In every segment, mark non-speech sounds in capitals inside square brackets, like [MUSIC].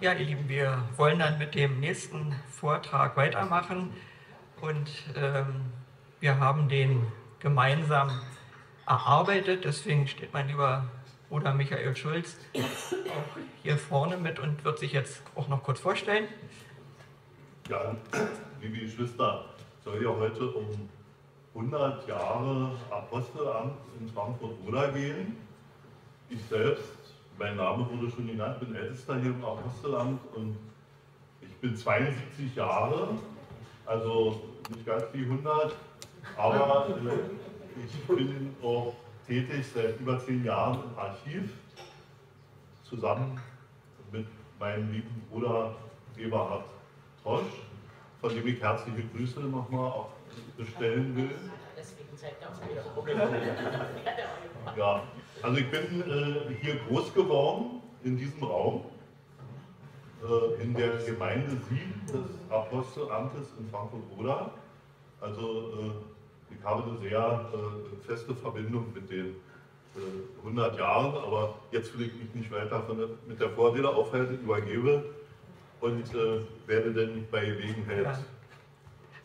Ja, ihr Lieben, wir wollen dann mit dem nächsten Vortrag weitermachen und ähm, wir haben den gemeinsam erarbeitet. Deswegen steht mein lieber Bruder Michael Schulz auch hier vorne mit und wird sich jetzt auch noch kurz vorstellen. Ja, liebe Geschwister, soll ja heute um 100 Jahre Apostelamt in Frankfurt-Oder gehen. Ich selbst, mein Name wurde schon genannt, bin Ältester hier im Apostelamt und ich bin 72 Jahre, also nicht ganz die 100, aber äh, ich bin auch tätig seit über zehn Jahren im Archiv, zusammen mit meinem lieben Bruder Eberhard Trosch, von dem ich herzliche Grüße nochmal auch bestellen will. Ja, also ich bin äh, hier groß geworden in diesem Raum, äh, in der Gemeinde 7 des Apostelamtes in Frankfurt-Oder. Also äh, ich habe eine sehr äh, feste Verbindung mit den 100 äh, Jahren, aber jetzt will ich mich nicht weiter der, mit der Vorrede aufhalten, übergebe und äh, werde dann bei Gelegenheit ja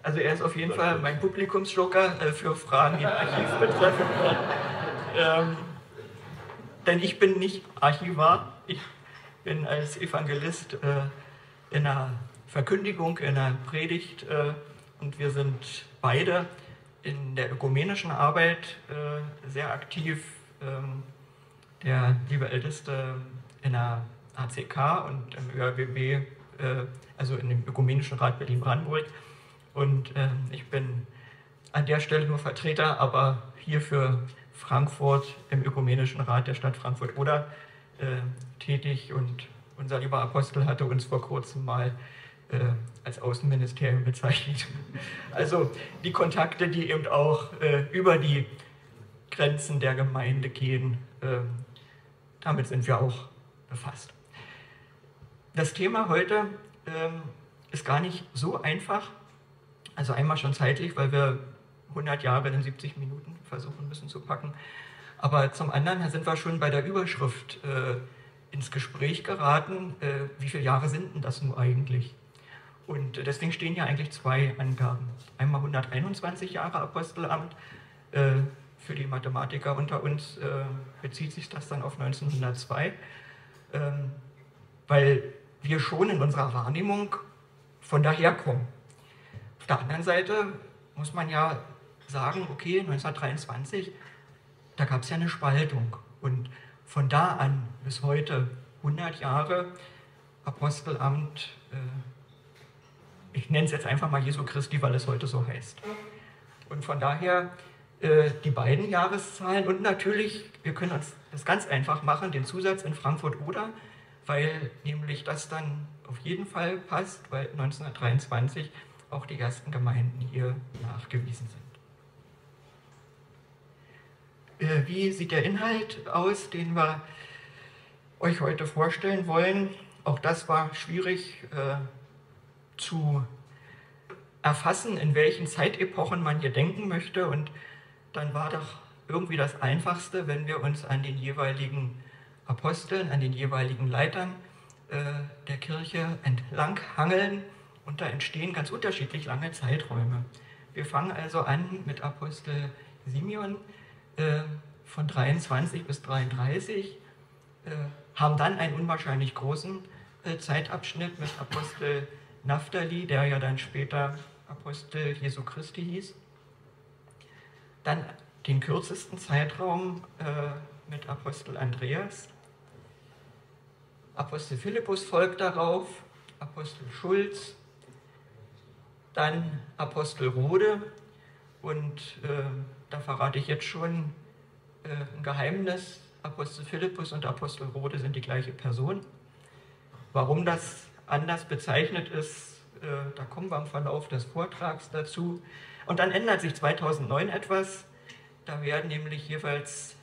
also er ist auf jeden Fall mein Publikumsjoker für Fragen, die Archiv betreffen. [LAUGHS] ähm, denn ich bin nicht Archivar, ich bin als Evangelist äh, in einer Verkündigung, in einer Predigt äh, und wir sind beide in der ökumenischen Arbeit äh, sehr aktiv. Ähm, der liebe Älteste in der ACK und im ÖRBB, äh, also in dem Ökumenischen Rat Berlin-Brandenburg und äh, ich bin an der Stelle nur Vertreter, aber hier für Frankfurt im Ökumenischen Rat der Stadt Frankfurt-Oder äh, tätig. Und unser lieber Apostel hatte uns vor kurzem mal äh, als Außenministerium bezeichnet. Also die Kontakte, die eben auch äh, über die Grenzen der Gemeinde gehen, ähm, damit sind wir auch befasst. Das Thema heute ähm, ist gar nicht so einfach, also einmal schon zeitlich, weil wir 100 Jahre in 70 Minuten versuchen müssen zu packen. Aber zum anderen sind wir schon bei der Überschrift äh, ins Gespräch geraten, äh, wie viele Jahre sind denn das nun eigentlich? Und deswegen stehen ja eigentlich zwei Angaben. Einmal 121 Jahre Apostelamt. Äh, für die Mathematiker unter uns äh, bezieht sich das dann auf 1902, ähm, weil wir schon in unserer Wahrnehmung von daher kommen. Auf der anderen Seite muss man ja sagen, okay, 1923, da gab es ja eine Spaltung. Und von da an bis heute 100 Jahre Apostelamt, äh, ich nenne es jetzt einfach mal Jesu Christi, weil es heute so heißt. Und von daher äh, die beiden Jahreszahlen und natürlich, wir können uns das ganz einfach machen, den Zusatz in Frankfurt-Oder, weil nämlich das dann auf jeden Fall passt, weil 1923 auch die ersten Gemeinden hier nachgewiesen sind. Äh, wie sieht der Inhalt aus, den wir euch heute vorstellen wollen? Auch das war schwierig äh, zu erfassen, in welchen Zeitepochen man hier denken möchte. Und dann war doch irgendwie das Einfachste, wenn wir uns an den jeweiligen Aposteln, an den jeweiligen Leitern äh, der Kirche entlang hangeln und da entstehen ganz unterschiedlich lange Zeiträume. Wir fangen also an mit Apostel Simeon äh, von 23 bis 33, äh, haben dann einen unwahrscheinlich großen äh, Zeitabschnitt mit Apostel Naphtali, der ja dann später Apostel Jesu Christi hieß. Dann den kürzesten Zeitraum äh, mit Apostel Andreas. Apostel Philippus folgt darauf, Apostel Schulz, dann Apostel Rode und äh, da verrate ich jetzt schon äh, ein Geheimnis. Apostel Philippus und Apostel Rode sind die gleiche Person. Warum das anders bezeichnet ist, äh, da kommen wir im Verlauf des Vortrags dazu. Und dann ändert sich 2009 etwas. Da werden nämlich jeweils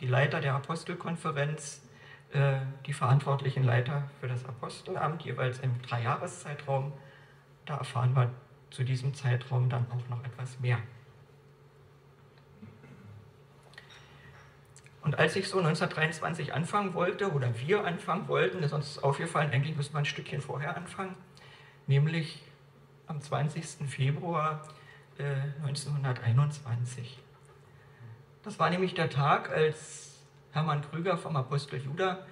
die Leiter der Apostelkonferenz, äh, die verantwortlichen Leiter für das Apostelamt, jeweils im Dreijahreszeitraum, da erfahren wir zu diesem Zeitraum dann auch noch etwas mehr. Und als ich so 1923 anfangen wollte, oder wir anfangen wollten, ist uns aufgefallen, eigentlich müssen wir ein Stückchen vorher anfangen, nämlich am 20. Februar äh, 1921. Das war nämlich der Tag, als Hermann Krüger vom Apostel Judah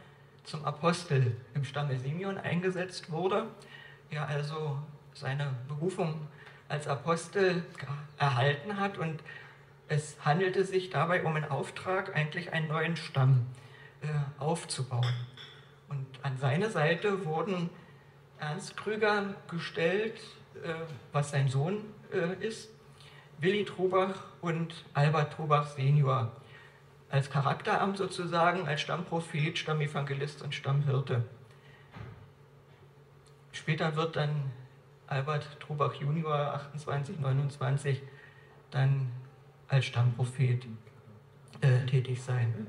zum Apostel im Stamme Simeon eingesetzt wurde. Er also seine Berufung als Apostel erhalten hat und es handelte sich dabei um einen Auftrag, eigentlich einen neuen Stamm äh, aufzubauen. Und an seine Seite wurden Ernst Krüger gestellt, äh, was sein Sohn äh, ist, Willi Trubach und Albert Trubach Senior. Als Charakteramt sozusagen, als Stammprophet, Stammevangelist und Stammhirte. Später wird dann Albert Trubach Junior 28, 29 dann als Stammprophet äh, tätig sein.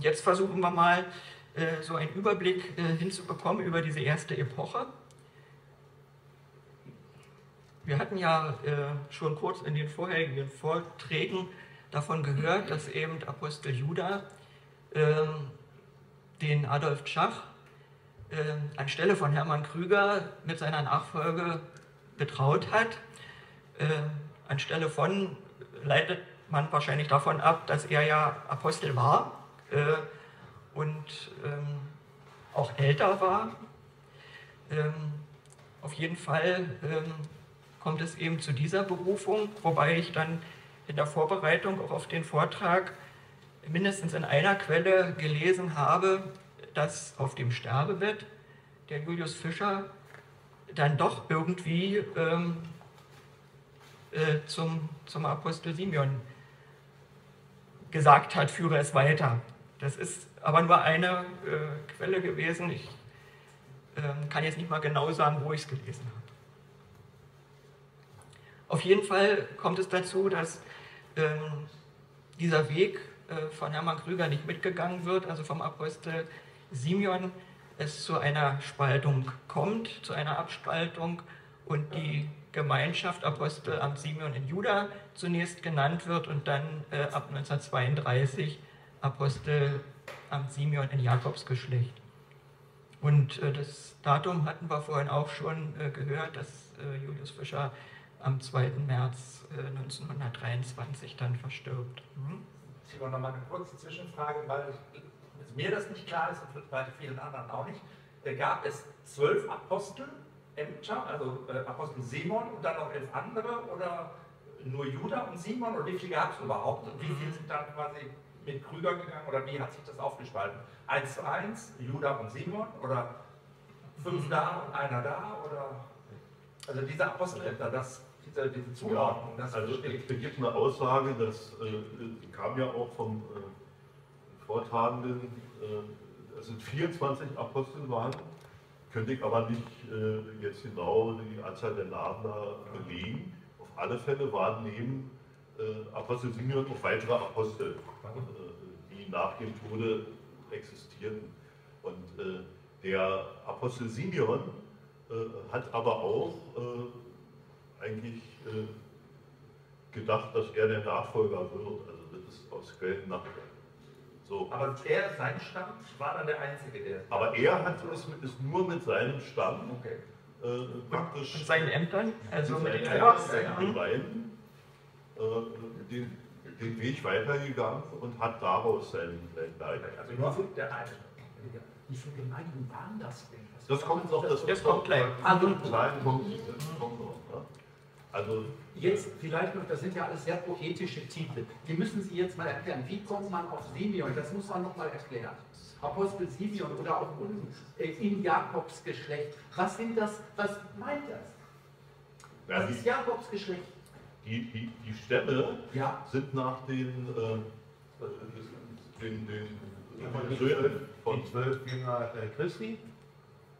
Jetzt versuchen wir mal äh, so einen Überblick äh, hinzubekommen über diese erste Epoche. Wir hatten ja äh, schon kurz in den vorherigen Vorträgen davon gehört, dass eben Apostel Judah ähm, den Adolf Schach äh, anstelle von Hermann Krüger mit seiner Nachfolge betraut hat äh, anstelle von leitet man wahrscheinlich davon ab, dass er ja Apostel war äh, und ähm, auch älter war. Ähm, auf jeden Fall ähm, kommt es eben zu dieser Berufung, wobei ich dann in der Vorbereitung auch auf den Vortrag mindestens in einer Quelle gelesen habe, dass auf dem Sterbebett der Julius Fischer dann doch irgendwie ähm, äh, zum, zum Apostel Simeon gesagt hat, führe es weiter. Das ist aber nur eine äh, Quelle gewesen. Ich äh, kann jetzt nicht mal genau sagen, wo ich es gelesen habe. Auf jeden Fall kommt es dazu, dass ähm, dieser Weg äh, von Hermann Krüger nicht mitgegangen wird, also vom Apostel Simeon, es zu einer Spaltung kommt, zu einer Abspaltung und die Gemeinschaft Apostelamt Simeon in Juda zunächst genannt wird und dann äh, ab 1932 Apostelamt Simeon in Jakobsgeschlecht. Und äh, das Datum hatten wir vorhin auch schon äh, gehört, dass äh, Julius Fischer am 2. März 1923 äh, dann verstirbt. Hm? Ich habe noch mal eine kurze Zwischenfrage, weil mir das nicht klar ist und bei vielen anderen auch nicht. Äh, gab es zwölf Apostel Ämter, also äh, Apostel Simon und dann noch elf andere oder nur Judah und Simon oder wie viele gab es überhaupt? Und wie viele sind dann quasi mit Krüger gegangen oder wie hat sich das aufgespalten? Eins zu eins, Judah und Simon oder fünf da und einer da oder? Also diese Apostelämter, das, diese, diese Zuordnung, das also es gibt eine Aussage, das äh, kam ja auch vom äh, Vortragenden, äh, es sind 24 Apostel waren könnte ich aber nicht äh, jetzt genau die Anzahl der Namen da belegen. Auf alle Fälle waren neben äh, Apostel Simeon noch weitere Apostel, äh, die nach dem Tode existierten. Und äh, der Apostel Simeon äh, hat aber auch äh, eigentlich gedacht, dass er der Nachfolger wird. Also das ist aus Quellen nach so. Aber er, sein Stamm, war dann der Einzige, der. Aber er hat es ist nur mit seinem Stamm okay. äh, praktisch. Mit seinen Ämtern, also mit den Ämtern, beiden, äh, den, den Weg weitergegangen und hat daraus sein, sein Werk. Also nur der eine. Wie viele Gemeinden waren das denn? Das, das kommt noch, das, das kommt gleich. Also, kleinen Punkt, kommt noch. Also jetzt vielleicht noch, das sind ja alles sehr poetische Titel. Die müssen Sie jetzt mal erklären. Wie kommt man auf Simeon? Das muss man noch mal erklären. Apostel Simeon oder auch äh, in Jakobs Geschlecht. Was sind das? Was meint das? Ja, was ist Jakobs Geschlecht? Die, die, die Stämme ja. sind nach den, äh, den, den, den, den von zwölf Jünger äh, Christi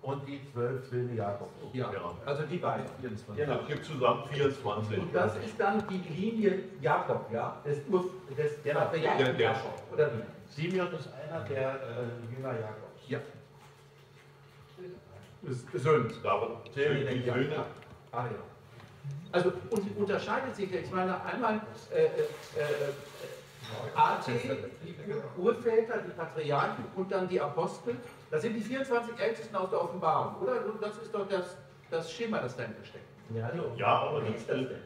und die zwölf Söhne Jakobs. Ja, ja, also die beiden. 24. Genau. Es gibt zusammen 24. Und das ist dann die Linie Jakob, ja? Des, des genau. Patriarchen der, der, Jakob. Oder wie? Simeon ist einer der äh, Jünger Jakobs. Ja. Söhne. Aber die Söhne. Ah ja. Also und unterscheidet sich, ich meine, einmal äh, äh, äh, AT, die Urväter, die Patriarchen und dann die Apostel. Das sind die 24 Ältesten aus der Offenbarung, oder? Das ist doch das, das Schema, das dahinter steckt. Ja, ja aber das, ist das denn?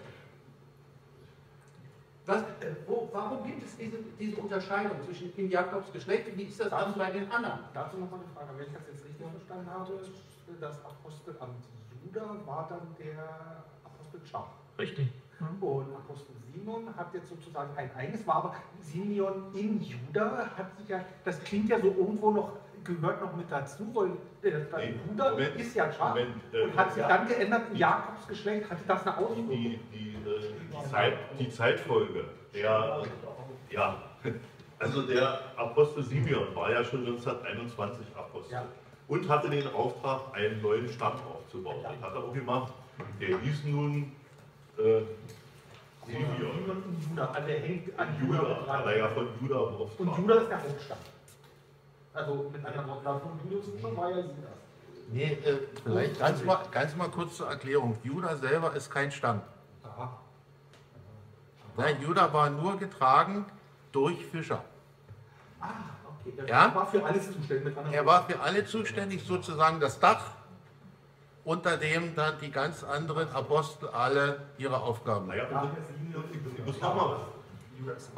Was, äh, wo, warum gibt es diese, diese Unterscheidung zwischen in Jakobs Geschlecht und wie ist das dann bei den anderen? Dazu noch mal eine Frage, wenn ich das jetzt richtig verstanden habe, das Apostelamt Juda war dann der Apostel Schach. Richtig. Und Apostel Simon hat jetzt sozusagen ein eigenes, war aber Simeon in Juda hat sich ja, das klingt ja so irgendwo noch, gehört noch mit dazu, weil äh, Nee, Juda Moment, ist ja Moment, äh, und hat sich ja. dann geändert in Jakobs Geschlecht, hatte das eine Auswirkung? die, die, äh, die, Zeit, die Zeitfolge, der, ja, also der Apostel Simeon war ja schon 1921 Apostel Ja. und hatte den Auftrag, einen neuen Stamm aufzubauen. Das hat er auch gemacht. Der hieß nun äh, Simeon. Also der hängt an Juda, Judah, mit hat er ja von Judah Und beauftragt. Juda ist der Hauptstamm. Also mit anderen Worten, von Julius schon war ja Juda. Nee, äh, vielleicht ganz mal, ganz mal kurz zur Erklärung. Judah selber ist kein Stamm. Aha. Nein, Judah war nur getragen durch Fischer. Ah, okay. Der Ja? war für alles zuständig. Er war für alle zuständig, sozusagen das Dach, unter dem dann die ganz anderen Apostel alle ihre Aufgaben Naja, ich muss noch mal was.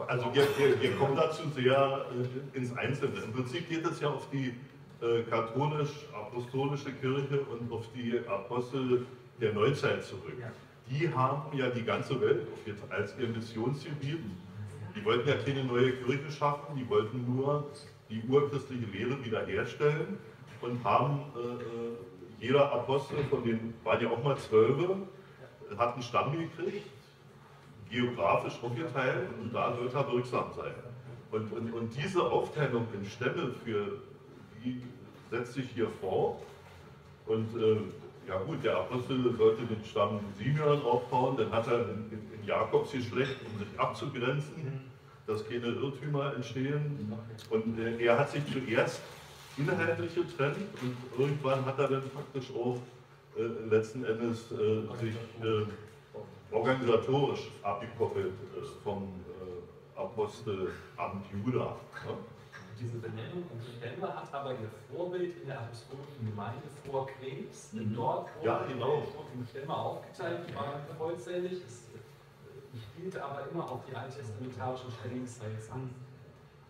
Also wir, wir, wir kommen dazu sehr äh, ins Einzelne. Im Prinzip geht es ja auf die äh, katholisch-apostolische Kirche und auf die Apostel der Neuzeit zurück. Die haben ja die ganze Welt als ihr Missionsgebiet. Die wollten ja keine neue Kirche schaffen, die wollten nur die urchristliche Lehre wiederherstellen und haben äh, äh, jeder Apostel von den, waren ja auch mal zwölfe, hat einen Stamm gekriegt, geografisch aufgeteilt und da wird er wirksam sein. Und, und, und diese Aufteilung in Stämme, für die setzt sich hier fort. Und äh, ja gut, der Apostel sollte den Stamm Simeon aufbauen, dann hat er in, in, Jakobs Geschlecht, um sich abzugrenzen, dass keine Irrtümer entstehen. Und äh, er hat sich zuerst inhaltlich getrennt und irgendwann hat er dann faktisch auch äh, letzten Endes äh, sich äh, organisatorisch abgekoppelt äh, vom äh, Apostelamt Juda. Ja? Diese Benennung und Stämme hat aber ihr Vorbild in der apostolischen Gemeinde vor Krebs. Denn dort wurden Ja, genau. die Stämme aufgeteilt, die waren vollzählig. Es äh, spielte aber immer auf die alttestamentarischen Israels an.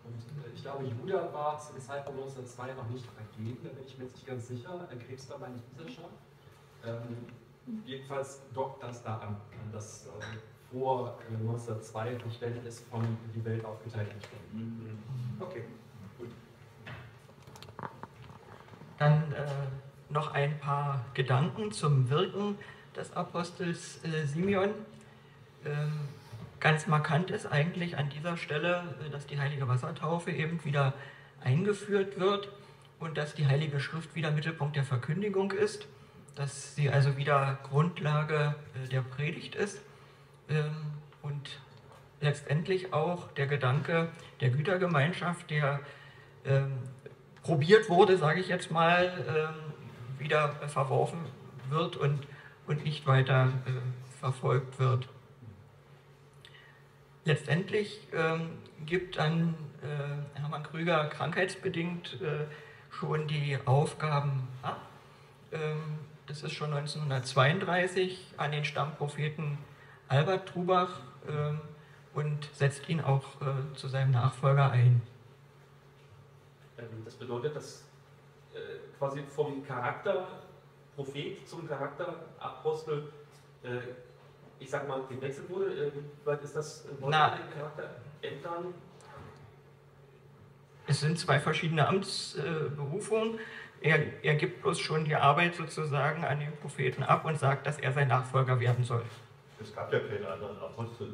Und äh, ich glaube, Juda war zum Zeitpunkt 1902 noch nicht vergeben, da bin ich mir jetzt nicht ganz sicher. Krebs war nicht dieser Stamm. Ähm, jedenfalls dockt das da an, an das äh, vor äh, 1902 Verständnis von die Welt aufgeteilten Stämmen. Okay. Dann äh, noch ein paar Gedanken zum Wirken des Apostels äh, Simeon. Ähm, ganz markant ist eigentlich an dieser Stelle, äh, dass die heilige Wassertaufe eben wieder eingeführt wird und dass die Heilige Schrift wieder Mittelpunkt der Verkündigung ist, dass sie also wieder Grundlage äh, der Predigt ist ähm, und letztendlich auch der Gedanke der Gütergemeinschaft, der ähm, probiert wurde, sage ich jetzt mal, ähm, wieder verworfen wird und, und nicht weiter verfolgt wird. Letztendlich gibt dann äh, Hermann Krüger krankheitsbedingt äh, schon die Aufgaben ab. Ähm, das ist schon 1932 an den Stammpropheten Albert Trubach ähm, und setzt ihn auch äh, zu seinem Nachfolger ein. Ähm, Das bedeutet, dass äh, quasi vom Charakter Prophet zum Charakter Apostel, äh, ich sag mal, gewechselt wurde. Äh, Wie weit ist das äh, Na. den Charakter Ämtern? Es sind zwei verschiedene Amtsberufungen. Er, er gibt bloß schon die Arbeit sozusagen an den Propheten ab und sagt, dass er sein Nachfolger werden soll. Es gab ja keine anderen Apostel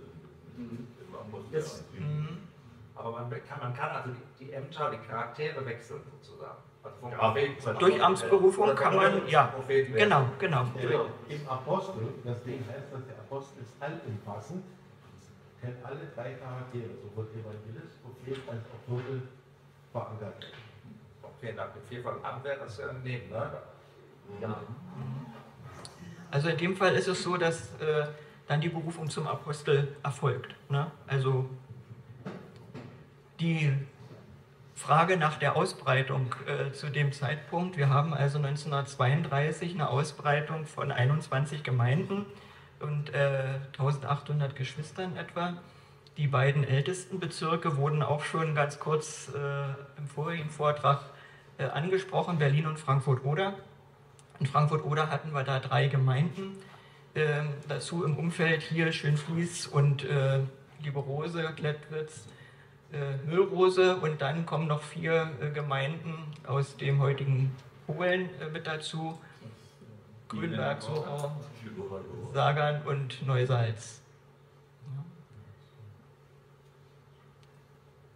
im Apostelamt. Yes. Mhm. Aber man kann, man kann also die, die Ämter, die Charaktere wechseln sozusagen. Also vom Ja, durch Apostel. Amtsberufung kann man- Propheten ja. Genau, genau. Genau. Im Apostel, das Ding heißt, dass der Apostel ist allumfassend, kennt alle drei Charaktere, sowohl Evangelist, Prophet als auch Apostel verankert. Okay, nach dem Vielfalt an wäre das ja ein Neben, ne? Ja. Also in dem Fall ist es so, dass äh, dann die Berufung zum Apostel erfolgt. Ne? Also die Frage nach der Ausbreitung äh, zu dem Zeitpunkt. Wir haben also 1932 eine Ausbreitung von 21 Gemeinden und äh, 1800 Geschwistern etwa. Die beiden ältesten Bezirke wurden auch schon ganz kurz äh, im vorigen Vortrag äh, angesprochen, Berlin und Frankfurt-Oder. In Frankfurt-Oder hatten wir da drei Gemeinden. Ähm, dazu im Umfeld hier Schönfließ und äh, Lieberose, Glättwitz, äh, Müllrose und dann kommen noch vier äh, Gemeinden aus dem heutigen Polen äh, mit dazu. Grünberg, Sochau, Sagan und Neusalz.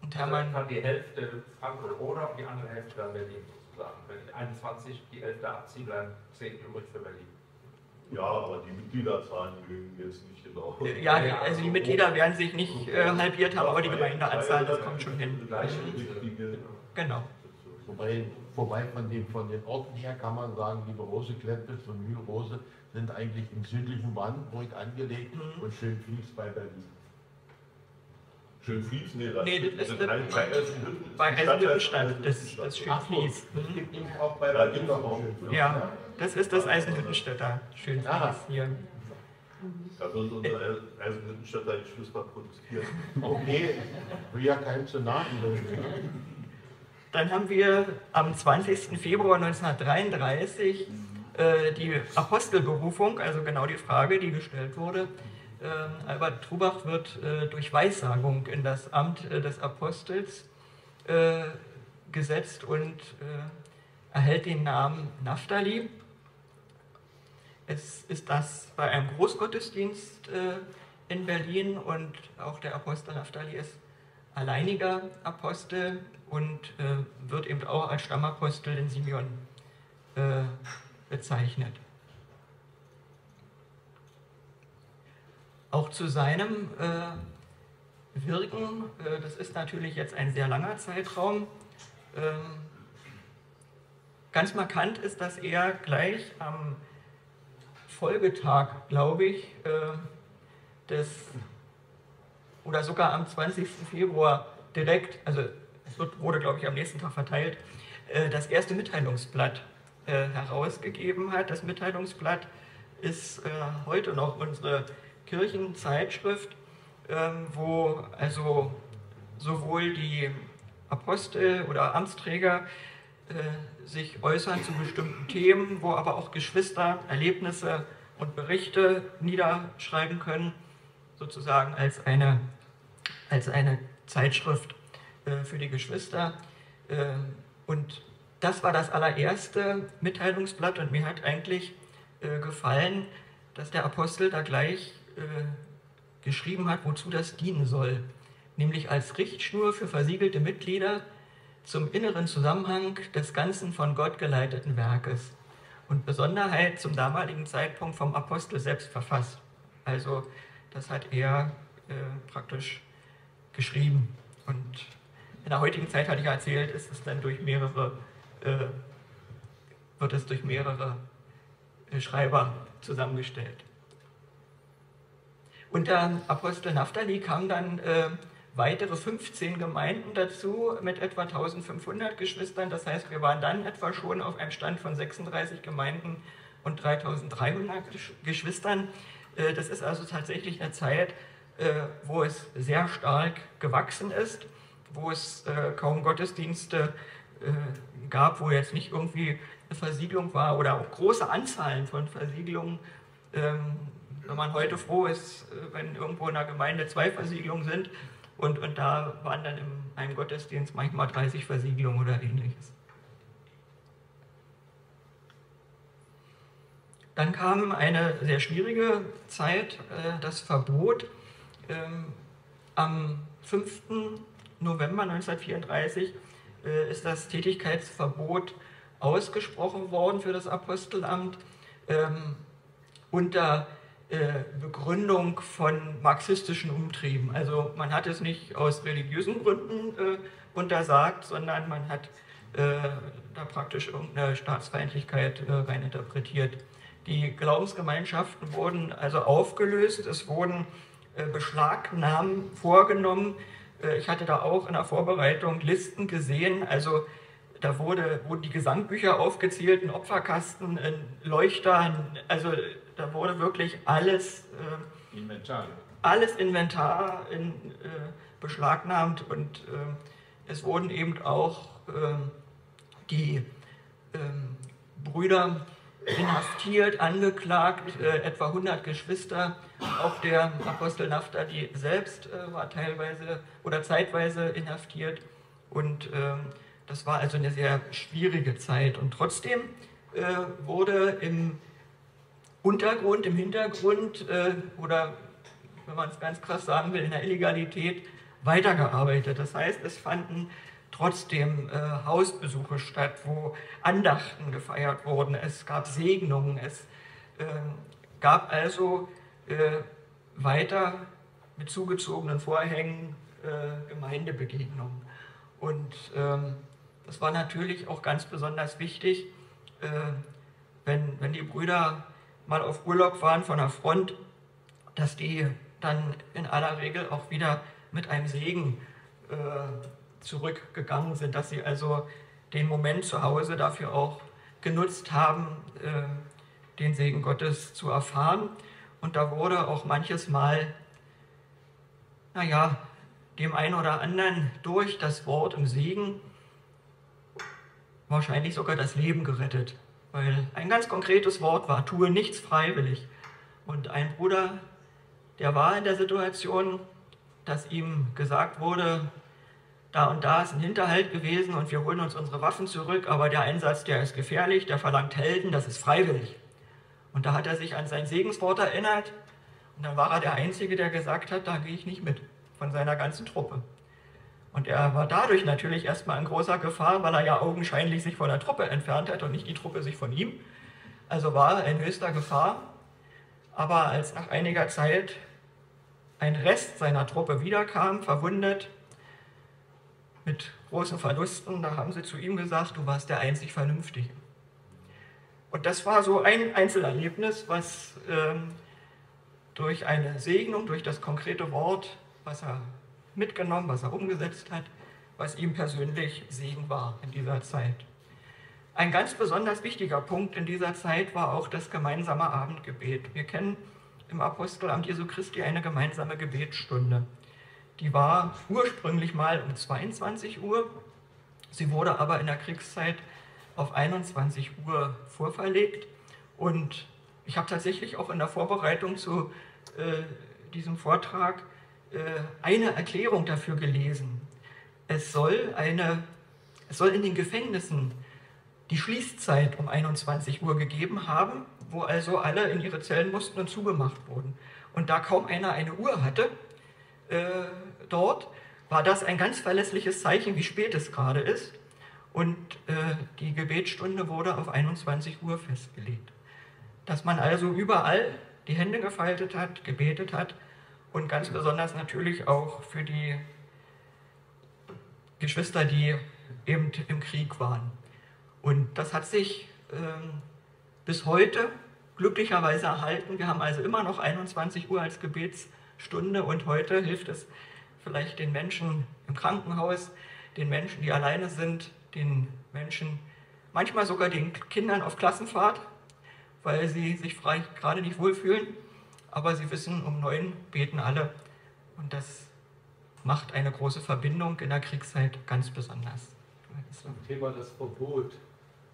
Und Hermann. Dann die Hälfte Frankfurt oder und die andere Hälfte dann Berlin sozusagen. Wenn die 21 die Hälfte abziehen, dann 10 übrig für Berlin. Ja, aber die Mitgliederzahlen lügen jetzt nicht genau. Ja, also die Mitglieder werden sich nicht äh, halbiert haben, aber die Gemeindeanzahl, das kommt schon hin. Genau. Wobei, wobei von, den, von den Orten her kann man sagen, liebe Rose, Kleppitz und Mühlrose sind eigentlich im südlichen Brandenburg angelegt Mhm. und Schönfließ bei Berlin. Schönfließ? Nee, das, Nee, das ist bei eine- Eisenhütten. Bei die Stadt Eisenhüttenstadt, das, das Ach Schönfließ. es Mhm. gibt nämlich auch bei Da gibt's noch auch. Ja, das ist das Eisenhüttenstädter. Schönfließ hier. Da würden unsere Eisenhüttenstädter Geschwister protestieren. Okay, will ja keinem zu nahe. Dann haben wir am 20. Februar 1933 äh, die Apostelberufung, also genau die Frage, die gestellt wurde. Ähm, Albert Trubach wird äh, durch Weissagung in das Amt äh, des Apostels äh, gesetzt und erhält den Namen Naphtali. Es ist das bei einem Großgottesdienst in Berlin und auch der Apostel Naphtali ist alleiniger Apostel und äh, wird eben auch als Stammapostel in Simeon äh, bezeichnet. Auch zu seinem äh, Wirken, äh, das ist natürlich jetzt ein sehr langer Zeitraum, ähm, ganz markant ist, dass er gleich am Folgetag, glaube ich, äh, des oder sogar am 20. Februar direkt, also es wurde, glaube ich, am nächsten Tag verteilt, äh, das erste Mitteilungsblatt äh, herausgegeben hat. Das Mitteilungsblatt ist äh, heute noch unsere Kirchenzeitschrift, ähm, wo also sowohl die Apostel oder Amtsträger äh, sich äußern zu bestimmten Themen, wo aber auch Geschwister Erlebnisse und Berichte niederschreiben können, sozusagen als eine, als eine Zeitschrift äh, für die Geschwister. Äh, und das war das allererste Mitteilungsblatt und mir hat eigentlich gefallen, dass der Apostel da gleich geschrieben hat, wozu das dienen soll. Nämlich als Richtschnur für versiegelte Mitglieder zum inneren Zusammenhang des ganzen von Gott geleiteten Werkes und Besonderheit zum damaligen Zeitpunkt vom Apostel selbst verfasst. Also das hat er äh, praktisch geschrieben. Und in der heutigen Zeit, hatte ich erzählt, ist es dann durch mehrere, äh, wird es durch mehrere äh, Schreiber zusammengestellt. Unter Apostel Naphtali kamen dann äh, weitere 15 Gemeinden dazu mit etwa 1500 Geschwistern. Das heißt, wir waren dann etwa schon auf einem Stand von 36 Gemeinden und 3300 Gesch- Geschwistern. Äh, Das ist also tatsächlich eine Zeit, äh, wo es sehr stark gewachsen ist, wo es äh, kaum Gottesdienste äh, gab, wo jetzt nicht irgendwie eine Versiegelung war oder auch große Anzahlen von Versiegelungen. Ähm, Wenn man heute froh ist, äh, wenn irgendwo in einer Gemeinde zwei Versiegelungen sind und, und da waren dann in einem Gottesdienst manchmal 30 Versiegelungen oder ähnliches. Dann kam eine sehr schwierige Zeit, äh, das Verbot. Ähm, Am 5. November 1934 äh, ist das Tätigkeitsverbot ausgesprochen worden für das Apostelamt ähm, unter Begründung von marxistischen Umtrieben. Also man hat es nicht aus religiösen Gründen äh, untersagt, sondern man hat äh, da praktisch irgendeine Staatsfeindlichkeit äh, reininterpretiert Die Glaubensgemeinschaften wurden also aufgelöst, es wurden äh, Beschlagnahmen vorgenommen. Äh, ich hatte da auch in der Vorbereitung Listen gesehen, also da wurde, wurden die Gesangbücher aufgezählt, ein Opferkasten, ein Leuchter, also da wurde wirklich alles, äh, Inventar. alles Inventar in, äh, beschlagnahmt und äh, es wurden eben auch ähm, die ähm, Brüder inhaftiert, angeklagt, äh, etwa 100 Geschwister. Auch der Apostel Naftali selbst äh, war teilweise oder zeitweise inhaftiert. Und ähm, das war also eine sehr schwierige Zeit. Und trotzdem äh, wurde im Untergrund, im Hintergrund äh, oder, wenn man es ganz krass sagen will, in der Illegalität weitergearbeitet. Das heißt, es fanden trotzdem äh, Hausbesuche statt, wo Andachten gefeiert wurden. Es gab Segnungen. Es äh, gab also äh, weiter mit zugezogenen Vorhängen äh, Gemeindebegegnungen. Und ähm, das war natürlich auch ganz besonders wichtig, äh, wenn, wenn die Brüder mal auf Urlaub waren von der Front, dass die dann in aller Regel auch wieder mit einem Segen äh, zurückgegangen sind, dass sie also den Moment zu Hause dafür auch genutzt haben, äh, den Segen Gottes zu erfahren. Und da wurde auch manches Mal, naja, dem einen oder anderen durch das Wort im Segen wahrscheinlich sogar das Leben gerettet. Weil ein ganz konkretes Wort war, tue nichts freiwillig. Und ein Bruder, der war in der Situation, dass ihm gesagt wurde, da und da ist ein Hinterhalt gewesen und wir holen uns unsere Waffen zurück, aber der Einsatz, der ist gefährlich, der verlangt Helden, das ist freiwillig. Und da hat er sich an sein Segenswort erinnert und dann war er der Einzige, der gesagt hat, da gehe ich nicht mit von seiner ganzen Truppe. Und er war dadurch natürlich erstmal in großer Gefahr, weil er ja augenscheinlich sich von der Truppe entfernt hat und nicht die Truppe sich von ihm. Also war er in höchster Gefahr. Aber als nach einiger Zeit ein Rest seiner Truppe wiederkam, verwundet, mit großen Verlusten. Da haben sie zu ihm gesagt, du warst der einzig Vernünftige. Und das war so ein Einzelerlebnis, was ähm, durch eine Segnung, durch das konkrete Wort, was er mitgenommen, was er umgesetzt hat, was ihm persönlich Segen war in dieser Zeit. Ein ganz besonders wichtiger Punkt in dieser Zeit war auch das gemeinsame Abendgebet. Wir kennen im Apostelamt Jesu Christi eine gemeinsame Gebetsstunde. Die war ursprünglich mal um 22 Uhr. Sie wurde aber in der Kriegszeit auf 21 Uhr vorverlegt. Und ich habe tatsächlich auch in der Vorbereitung zu äh, diesem Vortrag eine Erklärung dafür gelesen. Es soll, eine, es soll in den Gefängnissen die Schließzeit um 21 Uhr gegeben haben, wo also alle in ihre Zellen mussten und zugemacht wurden. Und da kaum einer eine Uhr hatte, äh, dort, war das ein ganz verlässliches Zeichen, wie spät es gerade ist. Und äh, die Gebetsstunde wurde auf 21 Uhr festgelegt. Dass man also überall die Hände gefaltet hat, gebetet hat und ganz besonders natürlich auch für die Geschwister, die eben im Krieg waren. Und das hat sich ähm, bis heute glücklicherweise erhalten. Wir haben also immer noch 21 Uhr als Gebetsstunde und heute hilft es vielleicht den Menschen im Krankenhaus, den Menschen, die alleine sind, den Menschen, manchmal sogar den Kindern auf Klassenfahrt, weil sie sich vielleicht gerade nicht wohlfühlen, aber sie wissen, um neun beten alle und das macht eine große Verbindung in der Kriegszeit ganz besonders. Zum Thema das Verbot.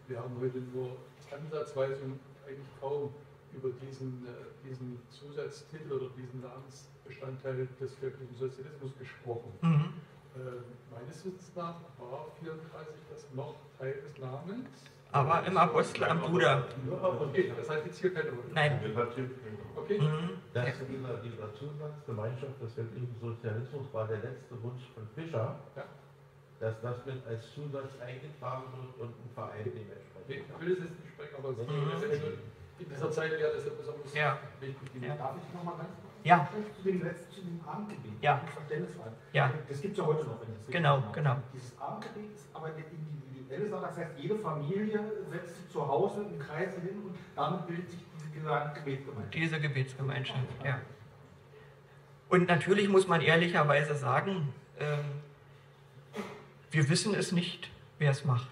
Wir haben heute nur ansatzweise und eigentlich kaum über diesen, äh, diesen Zusatztitel oder diesen Namens Bestandteil des völkischen Sozialismus gesprochen. Mhm. Äh, meines Wissens nach war 34 das noch Teil des Namens. Aber im Apostel am Bruder. Okay, das heißt jetzt hier keine Rolle. Nein. Okay. Mhm. Das, dieser, dieser Zusatz Gemeinschaft des völkischen Sozialismus war der letzte Wunsch von Fischer, ja. dass das mit als Zusatz eingetragen wird und ein Verein dementsprechend. Ich will es jetzt nicht sprechen, aber mhm. in dieser Zeit wäre das ja besonders ja. wichtig. Ja. Darf ich noch mal ganz kurz? Ja. Zu dem letzten, zu dem Abendgebet. Ja. Verständnisfrei. Ja. Das gibt es ja heute noch. Genau, genau. Dieses Abendgebet ist aber eine individuelle Sache. Das heißt, jede Familie setzt sich zu Hause im Kreis hin und damit bildet sich diese Gebetsgemeinschaft. Diese Gebetsgemeinschaft, ja. Und natürlich muss man ehrlicherweise sagen, ähm, wir wissen es nicht, wer es macht.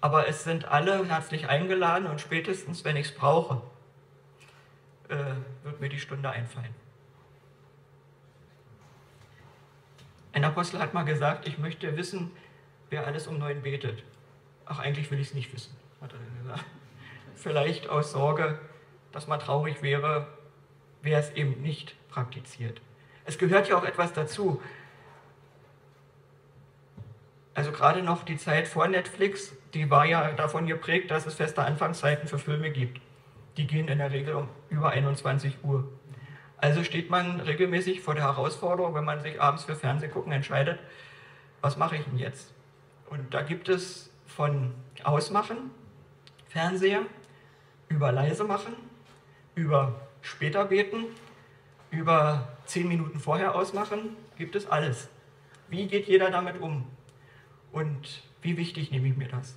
Aber es sind alle herzlich eingeladen und spätestens, wenn ich es brauche, äh, wird mir die Stunde einfallen. Ein Apostel hat mal gesagt, ich möchte wissen, wer alles um neun betet. Ach, eigentlich will ich es nicht wissen, hat er dann gesagt. Vielleicht aus Sorge, dass man traurig wäre, wer es eben nicht praktiziert. Es gehört ja auch etwas dazu. Also gerade noch die Zeit vor Netflix, die war ja davon geprägt, dass es feste Anfangszeiten für Filme gibt. Die gehen in der Regel um über 21 Uhr. Also steht man regelmäßig vor der Herausforderung, wenn man sich abends für Fernsehgucken entscheidet, was mache ich denn jetzt? Und da gibt es von Ausmachen, Fernseher, über leise machen, über später beten, über zehn Minuten vorher ausmachen, gibt es alles. Wie geht jeder damit um? Und wie wichtig nehme ich mir das?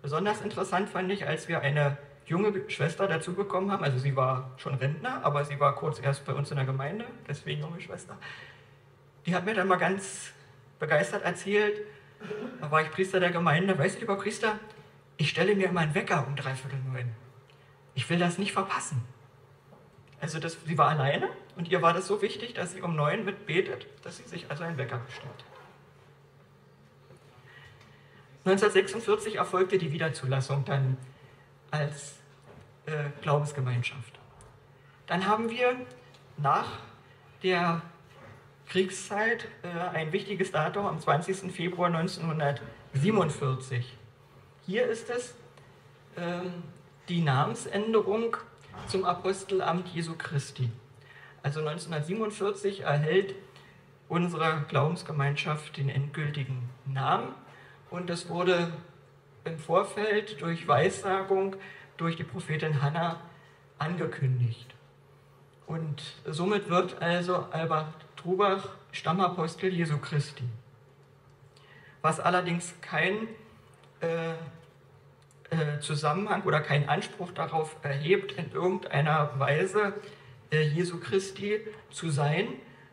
Besonders interessant fand ich, als wir eine junge Schwester dazu bekommen haben. Also sie war schon Rentner, aber sie war kurz erst bei uns in der Gemeinde, deswegen junge Schwester. Die hat mir dann mal ganz begeistert erzählt, da war ich Priester der Gemeinde, weißt du, lieber Priester, ich stelle mir immer einen Wecker um dreiviertel neun. Ich will das nicht verpassen. Also das, sie war alleine und ihr war das so wichtig, dass sie um neun mitbetet, dass sie sich also einen Wecker bestellt. 1946 erfolgte die Wiederzulassung dann als äh, Glaubensgemeinschaft. Dann haben wir nach der Kriegszeit äh, ein wichtiges Datum am 20. Februar 1947. Hier ist es äh, die Namensänderung zum Apostelamt Jesu Christi. Also 1947 erhält unsere Glaubensgemeinschaft den endgültigen Namen und es wurde im Vorfeld durch Weissagung durch die Prophetin Hannah angekündigt. Und somit wird also Albert Trubach Stammapostel Jesu Christi. Was allerdings kein äh, äh, Zusammenhang oder kein Anspruch darauf erhebt, in irgendeiner Weise äh, Jesu Christi zu sein,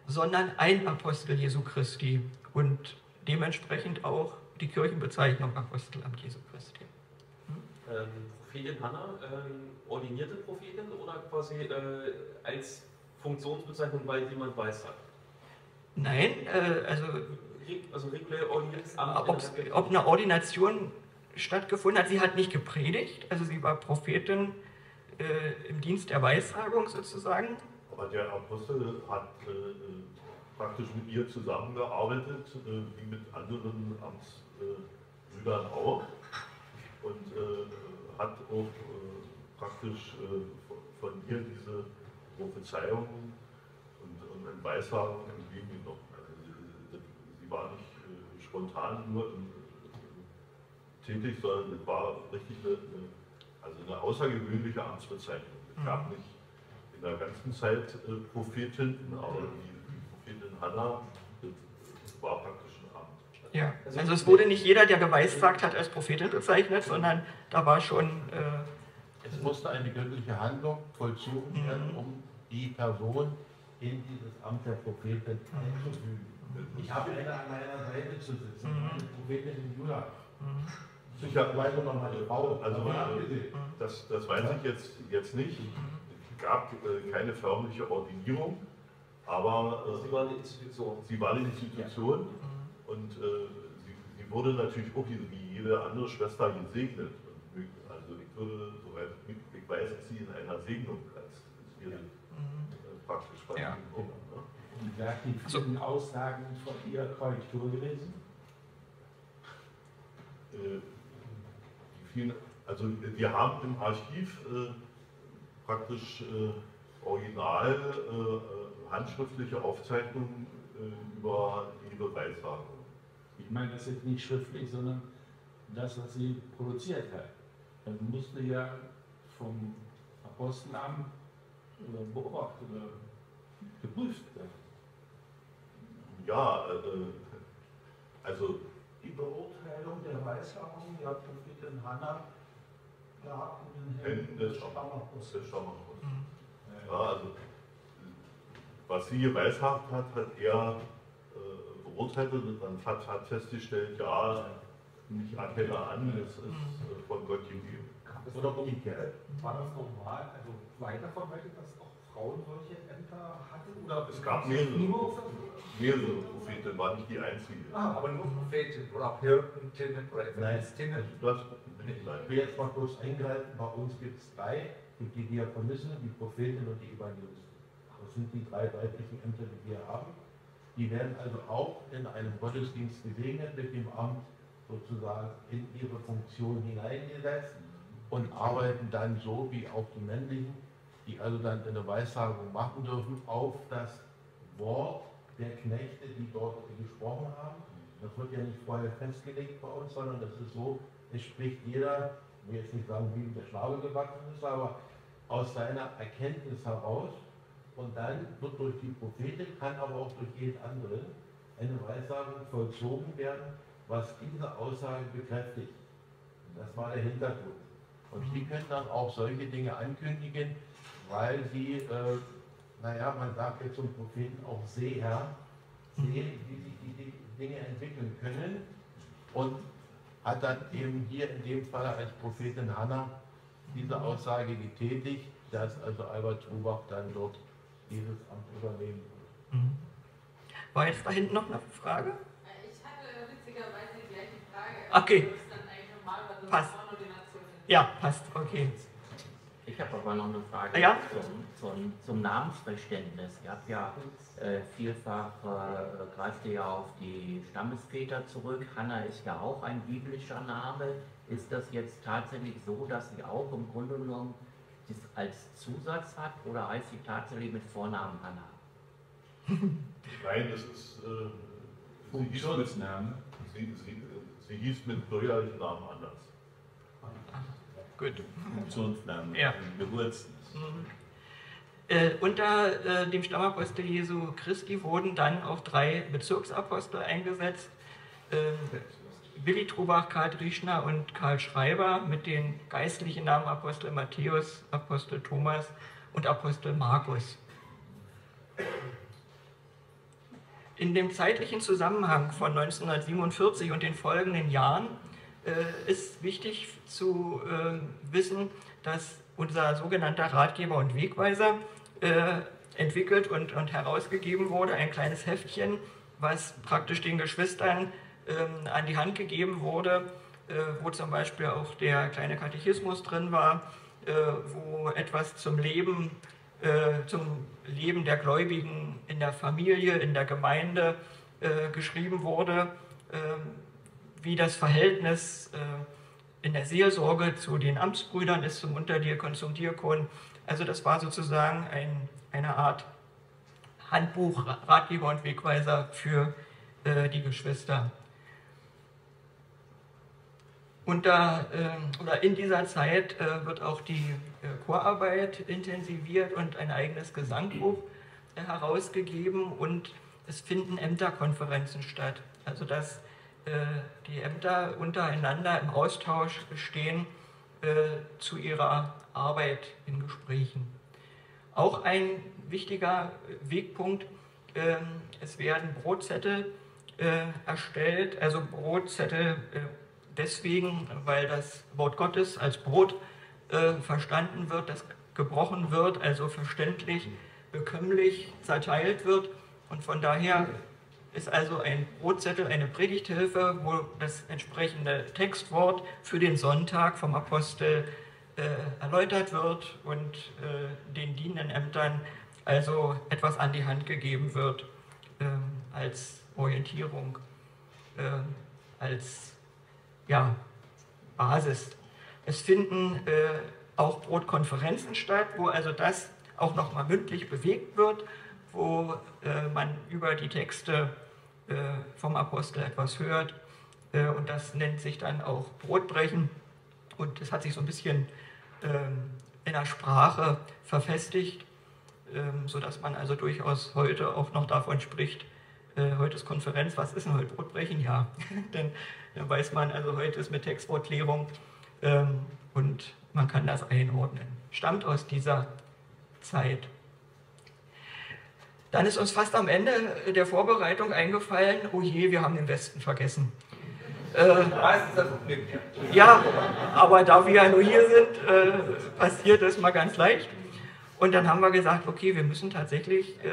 sondern ein Apostel Jesu Christi und dementsprechend auch die Kirchenbezeichnung Apostelamt Jesu Christi. Hm? Ähm, Prophetin Hannah, ähm, ordinierte Prophetin oder quasi äh, als Funktionsbezeichnung, weil jemand weiß hat? Nein, äh, also, also Amt. Ob eine Ordination stattgefunden hat, sie hat nicht gepredigt, also sie war Prophetin äh, im Dienst der Weissagung sozusagen. Aber der Apostel hat äh, äh praktisch mit ihr zusammengearbeitet, äh, wie mit anderen Amts äh, auch und äh, hat auch äh, praktisch äh, von ihr diese Prophezeiung ein Weissagen entgegengenommen. Also sie, sie war nicht äh, spontan nur tätig, sondern es war richtig eine, eine, also eine außergewöhnliche Amtsbezeichnung. Es gab mhm. nicht in der ganzen Zeit äh, Prophetinnen, aber die, die Prophetin Hannah das war praktisch ja, also, also es wurde nicht jeder, der geweissagt hat, als Prophetin bezeichnet, sondern da war schon... Äh, es musste eine göttliche Handlung vollzogen mhm. werden, um die Person in dieses Amt der Prophetin einzufügen. Ich habe eine an meiner Seite zu sitzen, mhm. eine Prophetin in Judah. Mhm. Sicher, noch meine Frau. Also, äh, das, das weiß ich jetzt, jetzt nicht. Es gab äh, keine förmliche Ordinierung, aber äh, sie war eine Institution. Sie war eine Institution. Ja. Und äh, sie, sie, wurde natürlich auch wie jede andere Schwester gesegnet. Also ich würde, soweit ich weiß, sie in einer Segnung als äh, praktisch bei ja. Ne? Und wer hat die vielen so. Aussagen von ihr Korrektur gelesen? Äh, vielen, also wir haben im Archiv äh, praktisch äh, original äh, handschriftliche Aufzeichnungen äh, über die Beweissagung. Ich meine das jetzt nicht schriftlich, sondern das, was sie produziert hat. Das musste ja vom Apostelamt beobachtet oder geprüft werden. Ja, äh, also die Beurteilung der Weissagung der Prophetin Hannah Händen des Stammers. Des Stammers. Ja, also was sie geweishaft hat, hat er äh, beurteilt und dann hat, hat festgestellt, ja, nicht erkenne an, es ist äh, von Gott gegeben. Oder umgekehrt. War das normal, also weiter verbreitet, dass auch Frauen solche Ämter hatten? Oder Es gab mehrere, mehrere Propheten, war nicht die einzige. Ah, aber nur Propheten oder auch Hirten, Tinnen oder Nein. Evangelistinnen. Das, Ich nein. will jetzt mal bloß eingreifen, bei uns gibt es drei, die Diakonissen, die Propheten und die Evangelisten. Das sind die drei weiblichen Ämter, die wir haben. Die werden also auch in einem Gottesdienst gesegnet mit dem Amt sozusagen in ihre Funktion hineingesetzt und arbeiten dann so wie auch die männlichen, die also dann eine Weissagung machen dürfen auf das Wort der Knechte, die dort gesprochen haben. Das wird ja nicht vorher festgelegt bei uns, sondern das ist so, es spricht jeder, ich will jetzt nicht sagen, wie ihm der Schnabel gewachsen ist, aber aus seiner Erkenntnis heraus und dann wird durch die Prophetin, kann aber auch durch jeden anderen eine Weissagung vollzogen werden, was diese Aussage bekräftigt. Das war der Hintergrund. Und die können dann auch solche Dinge ankündigen, weil sie, äh, naja, man sagt jetzt zum Propheten auch Seher, sehen, wie sich die Di- Dinge entwickeln können und hat dann eben hier in dem Fall als Prophetin Hannah diese Aussage getätigt, dass also Albert Trubach dann dort dieses Amt übernehmen wird. Mhm. War jetzt da hinten noch eine Frage? Ich hatte witzigerweise die gleiche Frage. Okay. Das ist dann eigentlich normal, weil das Passt. Ja, passt, okay. Ich habe aber noch eine Frage Ja? zum, zum, zum Namensverständnis. Ihr habt ja äh, vielfach, äh, greift ihr ja auf die Stammesväter zurück. Hannah ist ja auch ein biblischer Name. Ist das jetzt tatsächlich so, dass sie auch im Grunde genommen das als Zusatz hat oder heißt sie tatsächlich mit Vornamen Hannah? Nein, das ist. Äh, sie, hieß mit, sie, sie, sie hieß mit bürgerlichen Namen anders. Gut. Funktionsnamen, Ja. Geburts. Mhm. Äh, unter äh, dem Stammapostel Jesu Christi wurden dann auch drei Bezirksapostel eingesetzt. Ähm, Willi Trubach, Karl Drieschner und Karl Schreiber mit den geistlichen Namen Apostel Matthäus, Apostel Thomas und Apostel Markus. In dem zeitlichen Zusammenhang von 1947 und den folgenden Jahren äh, ist wichtig zu äh, wissen, dass unser sogenannter Ratgeber und Wegweiser äh, entwickelt und, und herausgegeben wurde, ein kleines Heftchen, was praktisch den Geschwistern ähm, an die Hand gegeben wurde, äh, wo zum Beispiel auch der kleine Katechismus drin war, äh, wo etwas zum Leben, äh, zum Leben der Gläubigen in der Familie, in der Gemeinde äh, geschrieben wurde, ähm, wie das Verhältnis äh, in der Seelsorge zu den Amtsbrüdern ist, zum Unterdiakon, zum Diakon. Also das war sozusagen ein, eine Art Handbuch, Ratgeber und Wegweiser für äh, die Geschwister. Unter, äh, oder in dieser Zeit äh, wird auch die äh, Chorarbeit intensiviert und ein eigenes Gesangbuch äh, herausgegeben und es finden Ämterkonferenzen statt. Also dass die Ämter untereinander im Austausch stehen äh, zu ihrer Arbeit in Gesprächen. Auch ein wichtiger Wegpunkt, äh, es werden Brotzettel äh, erstellt, also Brotzettel äh, deswegen, weil das Wort Gottes als Brot äh, verstanden wird, das gebrochen wird, also verständlich, bekömmlich zerteilt wird und von daher ist also ein Brotzettel eine Predigthilfe, wo das entsprechende Textwort für den Sonntag vom Apostel äh, erläutert wird und äh, den dienenden Ämtern also etwas an die Hand gegeben wird ähm, als Orientierung, ähm, als ja, Basis. Es finden äh, auch Brotkonferenzen statt, wo also das auch nochmal mündlich bewegt wird, wo äh, man über die Texte äh, vom Apostel etwas hört. Äh, und das nennt sich dann auch Brotbrechen. Und das hat sich so ein bisschen ähm, in der Sprache verfestigt, ähm, sodass man also durchaus heute auch noch davon spricht, äh, heute ist Konferenz, was ist denn heute Brotbrechen? Ja, [LAUGHS] dann, dann weiß man, also heute ist mit Textwortklärung Ähm, und man kann das einordnen. Stammt aus dieser Zeit. Dann ist uns fast am Ende der Vorbereitung eingefallen, oh je, wir haben den Westen vergessen. Äh, ja, aber da wir ja nur hier sind, äh, passiert das mal ganz leicht. Und dann haben wir gesagt, okay, wir müssen tatsächlich äh,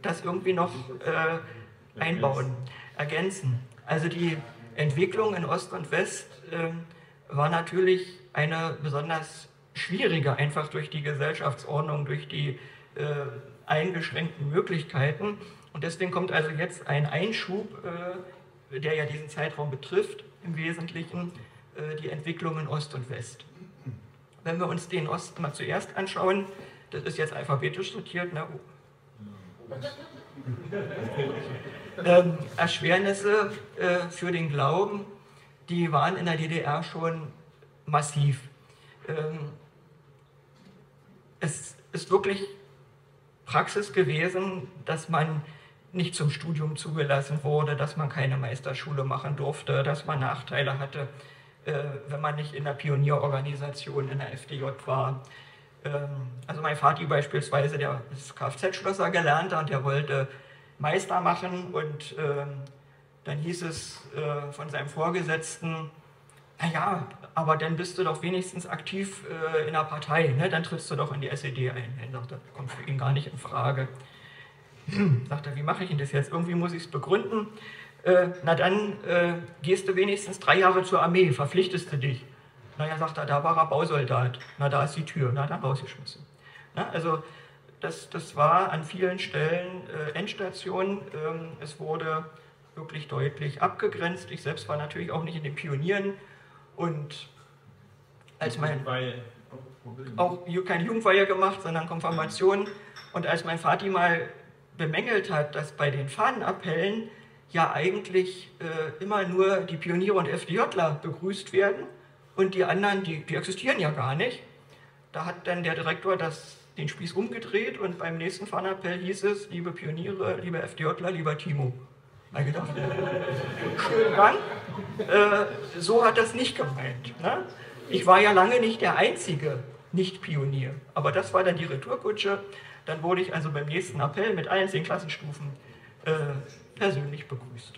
das irgendwie noch äh, einbauen, ergänzen. Also die Entwicklung in Ost und West ähm, war natürlich eine besonders schwierige, einfach durch die Gesellschaftsordnung, durch die äh, eingeschränkten Möglichkeiten. Und deswegen kommt also jetzt ein Einschub, äh, der ja diesen Zeitraum betrifft, im Wesentlichen äh, die Entwicklung in Ost und West. Wenn wir uns den Osten mal zuerst anschauen, das ist jetzt alphabetisch sortiert, ne? [LAUGHS] ähm, Erschwernisse äh, für den Glauben, die waren in der DDR schon massiv. Ähm, es ist wirklich Praxis gewesen, dass man nicht zum Studium zugelassen wurde, dass man keine Meisterschule machen durfte, dass man Nachteile hatte, äh, wenn man nicht in der Pionierorganisation in der FDJ war. Ähm, also mein Vati beispielsweise, der ist Kfz-Schlosser gelernt und der wollte Meister machen und ähm, dann hieß es äh, von seinem Vorgesetzten, naja, aber dann bist du doch wenigstens aktiv äh, in der Partei, ne? dann trittst du doch in die SED ein. Er sagt, das kommt für ihn gar nicht in Frage. Hm, sagt er, wie mache ich denn das jetzt? Irgendwie muss ich es begründen. Äh, na dann äh, gehst du wenigstens drei Jahre zur Armee, verpflichtest du dich. Naja, sagt er, da war er Bausoldat. Na, da ist die Tür. Na, dann rausgeschmissen. Na, also das, das war an vielen Stellen äh, Endstation. Ähm, es wurde wirklich deutlich abgegrenzt. Ich selbst war natürlich auch nicht in den Pionieren und als mein auch keine Jugendweihe gemacht, sondern Konfirmation. Und als mein Vati mal bemängelt hat, dass bei den Fahnenappellen ja eigentlich äh, immer nur die Pioniere und FDJler begrüßt werden und die anderen, die, die existieren ja gar nicht. Da hat dann der Direktor das, den Spieß umgedreht und beim nächsten Fahnenappell hieß es, liebe Pioniere, liebe FDJler, lieber Timo. Ich gedacht, schönen Dank. Äh, so hat das nicht gemeint. Ne? Ich war ja lange nicht der einzige Nicht-Pionier, aber das war dann die Retourkutsche. Dann wurde ich also beim nächsten Appell mit allen zehn Klassenstufen äh, persönlich begrüßt.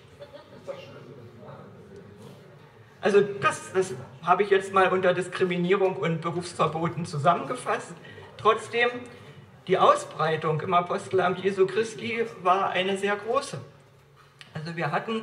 Also das, das habe ich jetzt mal unter Diskriminierung und Berufsverboten zusammengefasst. Trotzdem, die Ausbreitung im Apostelamt Jesu Christi war eine sehr große. Also wir hatten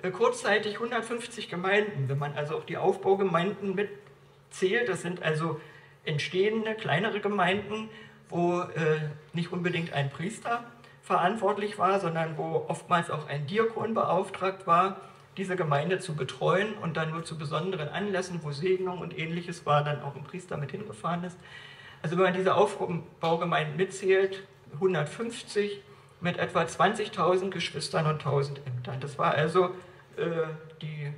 äh, kurzzeitig 150 Gemeinden, wenn man also auch die Aufbaugemeinden mitzählt. Das sind also entstehende kleinere Gemeinden, wo äh, nicht unbedingt ein Priester verantwortlich war, sondern wo oftmals auch ein Diakon beauftragt war, diese Gemeinde zu betreuen und dann nur zu besonderen Anlässen, wo Segnung und ähnliches war, dann auch ein Priester mit hingefahren ist. Also wenn man diese Aufbaugemeinden mitzählt, 150 mit etwa 20.000 Geschwistern und 1.000 Ämtern. Das war also äh, die,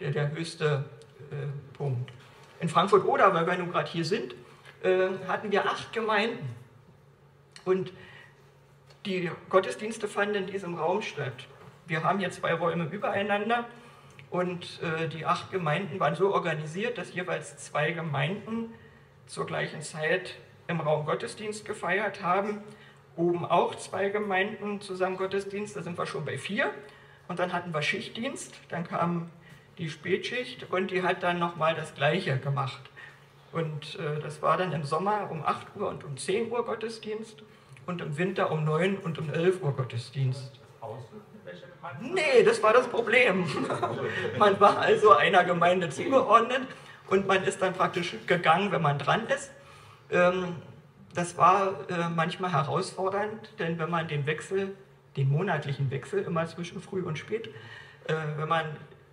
der, der höchste äh, Punkt. In Frankfurt-Oder, weil wir nun gerade hier sind, äh, hatten wir acht Gemeinden. Und die Gottesdienste fanden in diesem Raum statt. Wir haben hier zwei Räume übereinander und äh, die acht Gemeinden waren so organisiert, dass jeweils zwei Gemeinden zur gleichen Zeit im Raum Gottesdienst gefeiert haben. Oben auch zwei Gemeinden zusammen Gottesdienst, da sind wir schon bei vier. Und dann hatten wir Schichtdienst, dann kam die Spätschicht und die hat dann nochmal das Gleiche gemacht. Und äh, das war dann im Sommer um 8 Uhr und um 10 Uhr Gottesdienst und im Winter um 9 und um 11 Uhr Gottesdienst. Nee, das war das Problem. [LAUGHS] man war also einer Gemeinde zugeordnet und man ist dann praktisch gegangen, wenn man dran ist. Ähm, das war äh, manchmal herausfordernd, denn wenn man den Wechsel, den monatlichen Wechsel immer zwischen früh und spät, äh, wenn man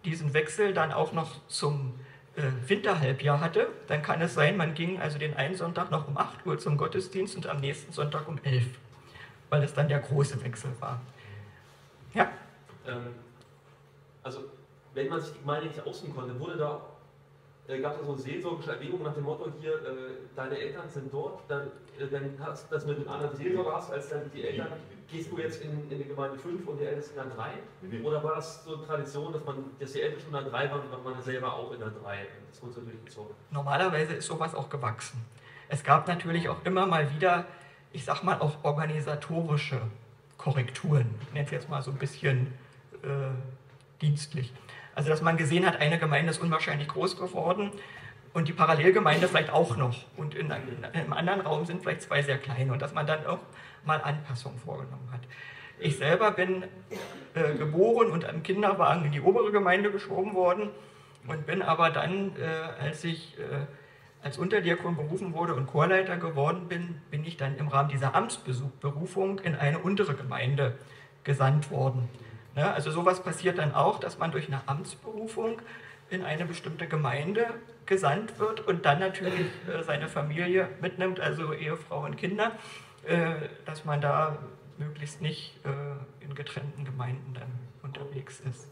diesen Wechsel dann auch noch zum äh, Winterhalbjahr hatte, dann kann es sein, man ging also den einen Sonntag noch um 8 Uhr zum Gottesdienst und am nächsten Sonntag um 11, weil es dann der große Wechsel war. Ja. Ähm, also, wenn man sich die Gemeinde nicht außen konnte, wurde da, äh, gab es so seelsorgische Erwägungen nach dem Motto hier, äh, deine Eltern sind dort, dann, äh, dann hast du das mit einem anderen Seelsorger hast, als dann die Eltern. Gehst du jetzt in, in die Gemeinde 5 und die Ältesten in der 3? Nee, nee. Oder war das so eine Tradition, dass man, dass die Ältesten in der 3 waren und man selber auch in der 3? Das wurde so durchgezogen. Normalerweise ist sowas auch gewachsen. Es gab natürlich auch immer mal wieder, ich sag mal, auch organisatorische Korrekturen. Ich nenne es jetzt mal so ein bisschen äh, dienstlich. Also, dass man gesehen hat, eine Gemeinde ist unwahrscheinlich groß geworden und die Parallelgemeinde vielleicht auch noch. Und in einem, in einem anderen Raum sind vielleicht zwei sehr kleine und dass man dann auch mal Anpassungen vorgenommen hat. Ich selber bin äh, geboren und am Kinderwagen in die obere Gemeinde geschoben worden und bin aber dann, äh, als ich äh, als Unterdiakon berufen wurde und Chorleiter geworden bin, bin ich dann im Rahmen dieser Amtsberufung in eine untere Gemeinde gesandt worden. Ne? Also sowas passiert dann auch, dass man durch eine Amtsberufung in eine bestimmte Gemeinde gesandt wird und dann natürlich äh, seine Familie mitnimmt, also Ehefrau und Kinder, äh, dass man da möglichst nicht äh, in getrennten Gemeinden dann unterwegs ist.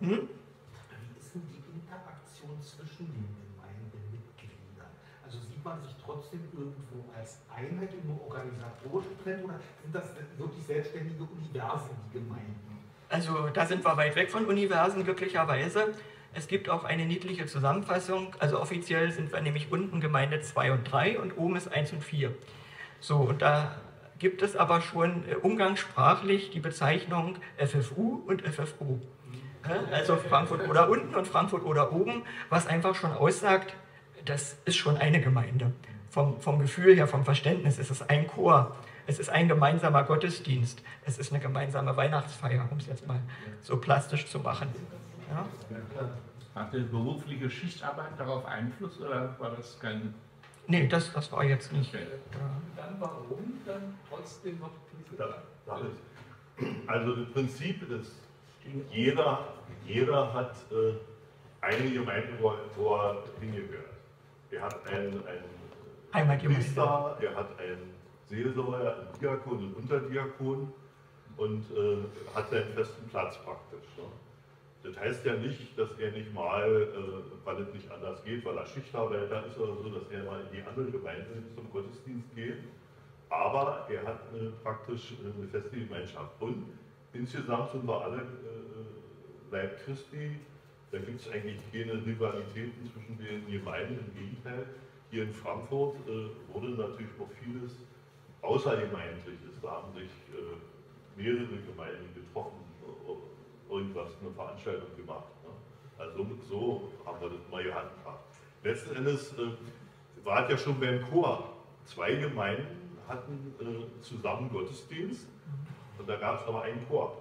Hm? Wie ist denn die Interaktion zwischen den Gemeindemitgliedern? Also sieht man sich trotzdem irgendwo als Einheit nur organisatorisch getrennt oder sind das wirklich selbstständige Universen, die Gemeinden? Also da sind wir weit weg von Universen, glücklicherweise. Es gibt auch eine niedliche Zusammenfassung. Also offiziell sind wir nämlich unten Gemeinde 2 und 3 und oben ist 1 und 4. So, und da gibt es aber schon äh, umgangssprachlich die Bezeichnung FFU und FFO. Also Frankfurt oder unten und Frankfurt oder oben, was einfach schon aussagt, das ist schon eine Gemeinde. Vom, vom Gefühl her, vom Verständnis ist es ein Chor. Es ist ein gemeinsamer Gottesdienst. Es ist eine gemeinsame Weihnachtsfeier, um es jetzt mal so plastisch zu machen. Ja? Hatte berufliche Schichtarbeit darauf Einfluss oder war das kein. Nee, das, das war jetzt nicht. Okay. Dann warum dann trotzdem noch diese Da- Also im Prinzip ist jeder, jeder hat äh, eine Gemeinde, wo, wo er hingehört. Er hat einen, einen. Priester, er hat einen Seelsorger, Diakon, einen Unterdiakon und äh, hat seinen festen Platz praktisch. Ne? Das heißt ja nicht, dass er nicht mal, äh, weil es nicht anders geht, weil er Schichtarbeiter ist oder so, dass er mal in die andere Gemeinde zum Gottesdienst geht. Aber er hat äh, praktisch eine feste Gemeinschaft. Und insgesamt sind wir alle äh, Leib Christi. Da gibt es eigentlich keine Rivalitäten zwischen den Gemeinden. Im Gegenteil, hier in Frankfurt äh, wurde natürlich auch vieles Außergemeindliches. Da haben sich äh, mehrere Gemeinden getroffen, äh, irgendwas, eine Veranstaltung gemacht. Ne? Also so haben wir das mal gehandhabt. Letzten Endes äh, war es ja schon beim Chor. Zwei Gemeinden hatten äh, zusammen Gottesdienst und da gab es aber einen Chor.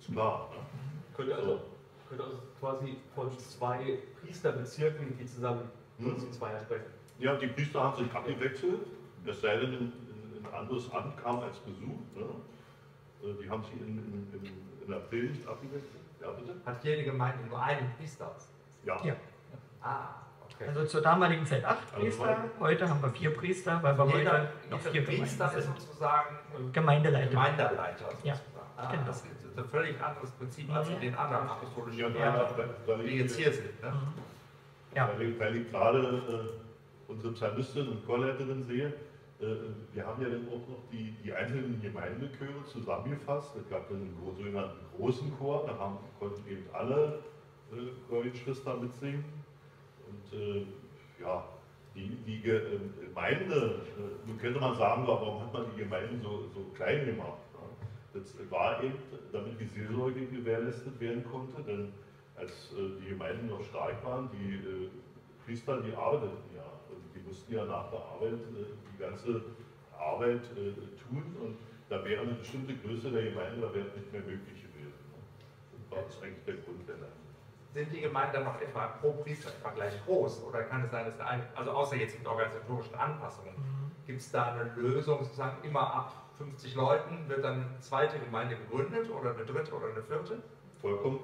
Ist klar. Ne? Könnte also, könnte also quasi von zwei Priesterbezirken, die zusammen. Gottesdienst feiern, sprechen. Ja, die Priester haben sich abgewechselt, es sei denn, ein, ein anderes Amt kam als Besuch. Ne? Äh, Die haben sich in, in, in, in der Predigt abgewechselt. Ja, bitte? Hat jede Gemeinde nur einen Priester? Ja. Ja. Ah, okay. Also zur damaligen Zeit acht Also Priester, heute haben wir vier Priester, weil wir jeder, heute noch vier Priester Gemeinden ist sind. sozusagen äh, Gemeindeleiter. Gemeindeleiter. Ja, sozusagen. Ah, genau. Das ist ein völlig anderes Prinzip als in den anderen apostolischen Ja, Gemeinden, die jetzt hier sind. Ne? Ja. Weil ich, weil ich gerade äh, unsere Psalmistin und Chorleiterin sehe, wir haben ja dann auch noch die, die einzelnen Gemeindechöre zusammengefasst. Es gab einen gro- sogenannten großen Chor, da haben, konnten eben alle äh, Chorgeschwister mitsingen. Und äh, ja, die, die äh, Gemeinde, äh, könnte man sagen, warum hat man die Gemeinden so, so klein gemacht? Ne? Das war eben, damit die Seelsorge gewährleistet werden konnte, denn als äh, die Gemeinden noch stark waren, die äh, Priester, die arbeiteten ja. Mussten ja nach der Arbeit äh, die ganze Arbeit äh, tun und da wäre eine bestimmte Größe der Gemeinde, da wäre es nicht mehr möglich gewesen. Ne? Das war das eigentlich der Grund der Leiter. Sind die Gemeinden dann noch etwa pro Priester etwa gleich groß? Oder kann es sein, dass der eine, also außer jetzt mit organisatorischen Anpassungen, gibt es da eine Lösung, sozusagen immer ab 50 Leuten wird dann eine zweite Gemeinde gegründet oder eine dritte oder eine vierte? Vollkommen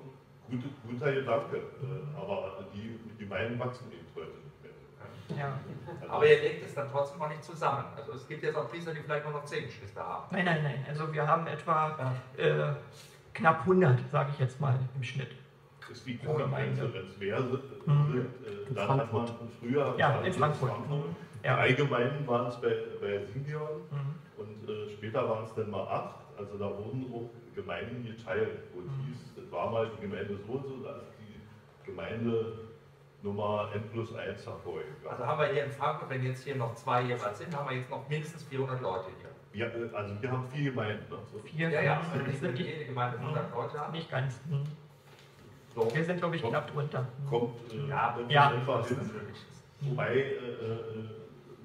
gute, guter Gedanke, äh, aber die, Gemeinden wachsen eben heute nicht. Ja. Aber ihr legt es dann trotzdem noch nicht zusammen. Also es gibt jetzt auch Priester, die vielleicht nur noch zehn Geschwister haben. Nein, nein, nein. Also wir haben etwa äh, knapp 100, sage ich jetzt mal, im Schnitt. ist die Pro Gemeinde. Grenze, wenn es mehr sind, Mhm. äh, dann hat man früher Ja, war in es Frankfurt. Frankfurt. Ja. Drei Gemeinden waren es bei, bei Simeon Mhm. Und äh, später waren es dann mal acht. Also da wurden auch Gemeinden geteilt, wo es hieß, das war mal die Gemeinde so und so, da ist die Gemeinde Nummer N plus 1 hervorgegangen. Also haben wir hier in Frankfurt, wenn jetzt hier noch zwei jeweils sind, haben wir jetzt noch mindestens 400 Leute hier. Ja, äh, also wir haben vier Gemeinden. Also Vier Ja, ja, Gemeinden also sind die die, jede Gemeinde 100 Leute haben. nicht ganz. Hm. So. Wir sind, glaube ich, Kommt- knapp drunter. kommt äh, Ja, ja. einfach hin. Wobei äh, äh,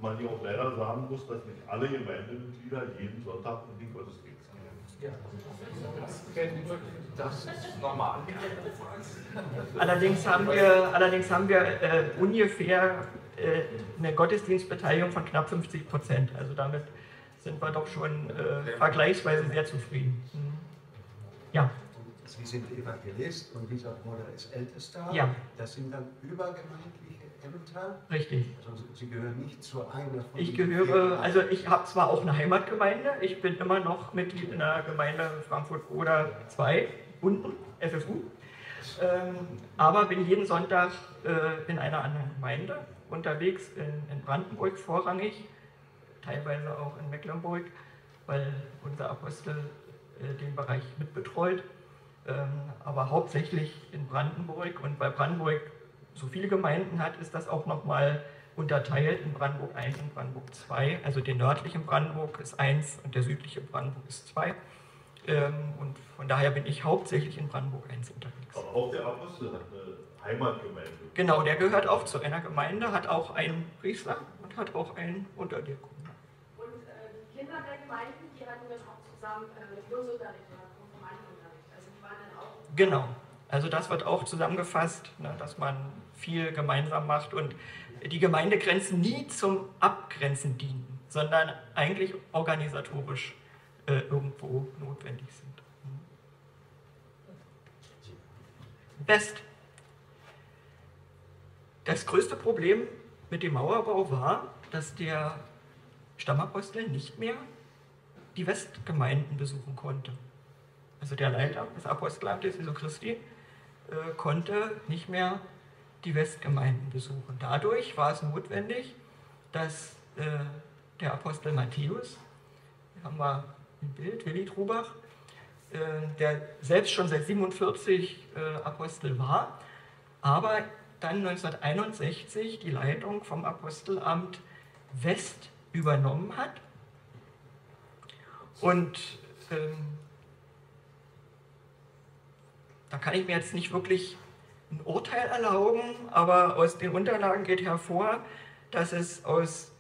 man hier auch leider sagen muss, dass nicht alle Gemeindemitglieder jeden Sonntag in den Gottesdienst gehen. Das ist normal. Allerdings haben wir, allerdings haben wir äh, ungefähr äh, eine Gottesdienstbeteiligung von knapp 50 Prozent. Also damit sind wir doch schon äh, vergleichsweise sehr zufrieden. Hm. Ja, Sie sind Evangelist und dieser Bruder ist Ältester. Ja. Das sind dann übergemeindliche Ämter. richtig. Also Sie gehören nicht zu einer von Ich gehöre, also ich habe zwar auch eine Heimatgemeinde, ich bin immer noch Mitglied in der Gemeinde Frankfurt-Oder 2, unten, FFU, ähm, aber bin jeden Sonntag äh, in einer anderen Gemeinde unterwegs, in, in Brandenburg vorrangig, teilweise auch in Mecklenburg, weil unser Apostel äh, den Bereich mitbetreut, ähm, aber hauptsächlich in Brandenburg und weil Brandenburg so viele Gemeinden hat, ist das auch nochmal unterteilt in Brandenburg 1 und Brandenburg 2. Also der nördliche Brandenburg ist 1 und der südliche Brandenburg ist 2. Ähm, und von daher bin ich hauptsächlich in Brandenburg 1 unterwegs. Aber auch der Apostel hat eine Heimatgemeinde. Genau, der gehört auch zu einer Gemeinde, hat auch einen Priester und hat auch einen Unterdiakon. Und äh, die Kinder der Gemeinden, die hatten dann auch zusammen äh, Kursunterricht oder Konfirmandenunterricht. Also die waren dann auch. Genau. Also das wird auch zusammengefasst, ne, dass man viel gemeinsam macht und die Gemeindegrenzen nie zum Abgrenzen dienen, sondern eigentlich organisatorisch äh, irgendwo notwendig sind. West. Das größte Problem mit dem Mauerbau war, dass der Stammapostel nicht mehr die Westgemeinden besuchen konnte. Also der Leiter des Apostelamtes Jesu Christi äh, konnte nicht mehr die Westgemeinden besuchen. Dadurch war es notwendig, dass äh, der Apostel Matthäus, hier haben wir ein Bild, Willi Trubach, äh, der selbst schon seit 47 äh, Apostel war, aber dann 1961 die Leitung vom Apostelamt West übernommen hat. Und ähm, da kann ich mir jetzt nicht wirklich ein Urteil erlauben, aber aus den Unterlagen geht hervor, dass es aus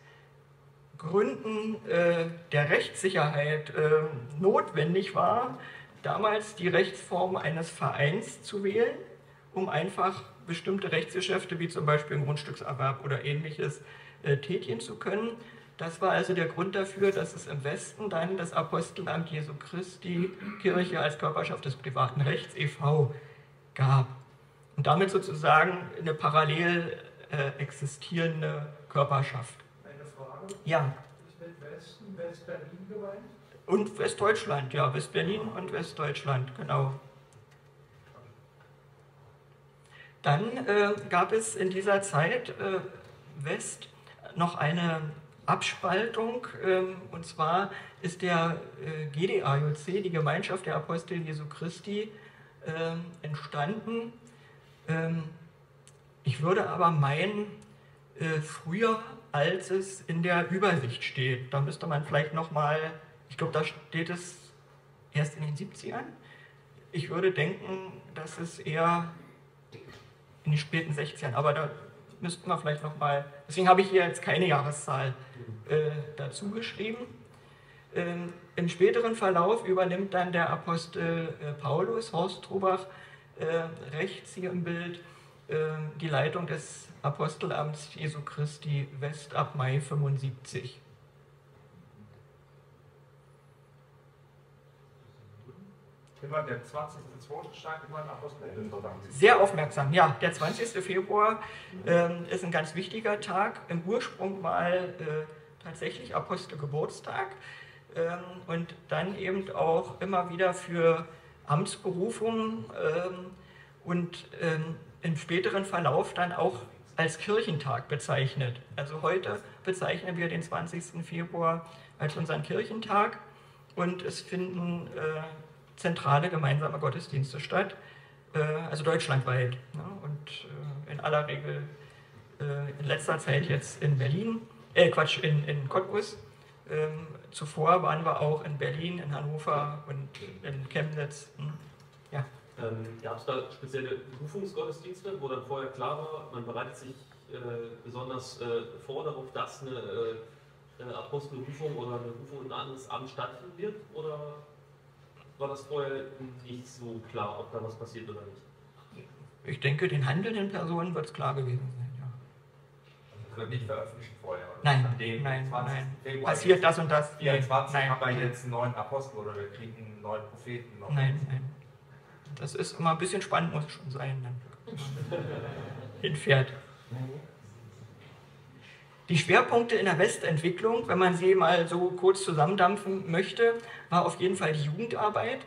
Gründen äh, der Rechtssicherheit äh, notwendig war, damals die Rechtsform eines Vereins zu wählen, um einfach bestimmte Rechtsgeschäfte wie zum Beispiel einen Grundstückserwerb oder ähnliches äh, tätigen zu können. Das war also der Grund dafür, dass es im Westen dann das Apostelamt Jesu Christi Kirche als Körperschaft des privaten Rechts e.V. gab. Und damit sozusagen eine parallel äh, existierende Körperschaft. Eine Frage. Ja, Ist mit Westen West-Berlin gemeint? und Westdeutschland, ja, Westberlin und Westdeutschland, genau. Dann äh, gab es in dieser Zeit äh, West noch eine Abspaltung, ähm, und zwar ist der äh, GDAJC, die Gemeinschaft der Apostel Jesu Christi, ähm, entstanden. Ähm, ich würde aber meinen, äh, früher, als es in der Übersicht steht. Da müsste man vielleicht nochmal, ich glaube, da steht es erst in den 70ern. Ich würde denken, dass es eher in den späten 60ern, aber da müssten wir vielleicht nochmal, deswegen habe ich hier jetzt keine Jahreszahl äh, dazu geschrieben. Ähm, Im späteren Verlauf übernimmt dann der Apostel äh, Paulus, Horst Trubach, äh, rechts hier im Bild, äh, die Leitung des Apostelamts Jesu Christi West ab Mai 75. Immer der 20.02. stark immer ein Apostel. Sehr aufmerksam, ja. Der 20. Februar ähm, ist ein ganz wichtiger Tag. Im Ursprung mal äh, tatsächlich Apostelgeburtstag ähm, und dann eben auch immer wieder für Amtsberufungen ähm, und ähm, im späteren Verlauf dann auch als Kirchentag bezeichnet. Also heute bezeichnen wir den 20. Februar als unseren Kirchentag und es finden äh, zentrale gemeinsame Gottesdienste statt, äh, also deutschlandweit. Ne? Und äh, in aller Regel äh, in letzter Zeit jetzt in Berlin, äh Quatsch, in, in Cottbus. Ähm, zuvor waren wir auch in Berlin, in Hannover und in Chemnitz. Hm. Ja. Ähm, Gab es da spezielle Berufungsgottesdienste, wo dann vorher klar war, man bereitet sich äh, besonders äh, vor darauf, dass eine äh, Apostelberufung oder eine Berufung in ein anderes Amt stattfinden wird? Oder war das vorher nicht so klar, ob da was passiert oder nicht? Ich denke, den handelnden Personen wird es klar gewesen sein. Das wird nicht veröffentlicht vorher. Oder? Nein, An dem nein, 20. nein. Februar Passiert das und das? 24 Nein, haben wir jetzt einen neuen Apostel oder wir kriegen einen neuen Propheten. Noch. Nein, nein. Das ist immer ein bisschen spannend, muss es schon sein, dann hinfährt. Die Schwerpunkte in der Westentwicklung, wenn man sie mal so kurz zusammendampfen möchte, war auf jeden Fall die Jugendarbeit.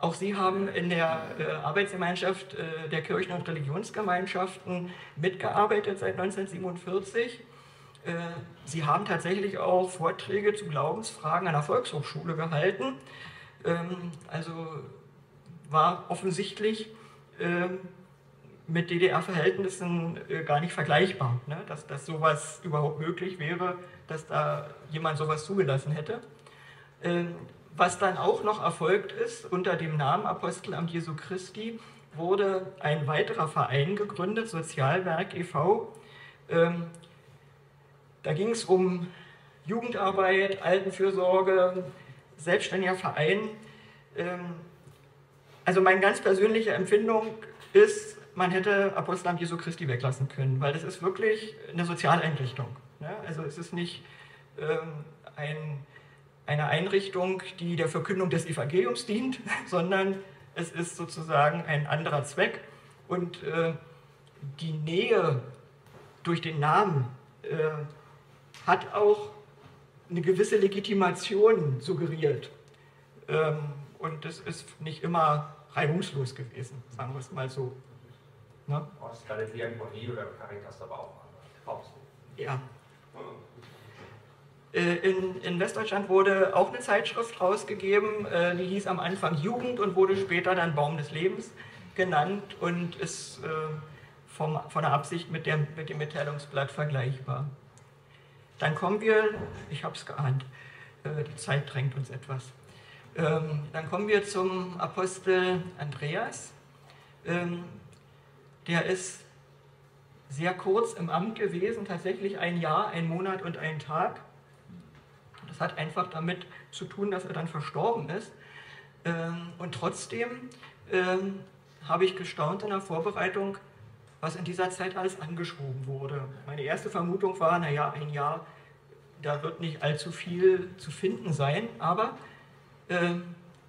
Auch Sie haben in der äh, Arbeitsgemeinschaft äh, der Kirchen- und Religionsgemeinschaften mitgearbeitet seit 1947. Äh, Sie haben tatsächlich auch Vorträge zu Glaubensfragen an der Volkshochschule gehalten. Ähm, also war offensichtlich ähm, mit DDR-Verhältnissen äh, gar nicht vergleichbar, ne? dass, dass sowas überhaupt möglich wäre, dass da jemand sowas zugelassen hätte. Ähm, was dann auch noch erfolgt ist, unter dem Namen Apostelamt Jesu Christi wurde ein weiterer Verein gegründet, Sozialwerk e.V. Ähm, da ging es um Jugendarbeit, Altenfürsorge, selbstständiger Verein. Ähm, also meine ganz persönliche Empfindung ist, man hätte Apostelamt Jesu Christi weglassen können, weil das ist wirklich eine Sozialeinrichtung. Ne? Also es ist nicht ähm, ein, eine Einrichtung, die der Verkündung des Evangeliums dient, [LAUGHS] sondern es ist sozusagen ein anderer Zweck. Und äh, die Nähe durch den Namen äh, hat auch eine gewisse Legitimation suggeriert. Ähm, und das ist nicht immer reibungslos gewesen, sagen wir es mal so. Ne? Jetzt Diakonie oder Caritas aber auch. Ja. Äh, In, in Westdeutschland wurde auch eine Zeitschrift rausgegeben, äh, die hieß am Anfang Jugend und wurde später dann Baum des Lebens genannt und ist äh, vom, von der Absicht mit, der, mit dem Mitteilungsblatt vergleichbar. Dann kommen wir, ich habe es geahnt, äh, die Zeit drängt uns etwas. Ähm, Dann kommen wir zum Apostel Andreas. Ähm, Der ist sehr kurz im Amt gewesen, tatsächlich ein Jahr, ein Monat und ein Tag. Das hat einfach damit zu tun, dass er dann verstorben ist. Ähm, Und trotzdem ähm, habe ich gestaunt in der Vorbereitung, was in dieser Zeit alles angeschoben wurde. Meine erste Vermutung war, naja, ein Jahr, da wird nicht allzu viel zu finden sein, aber äh,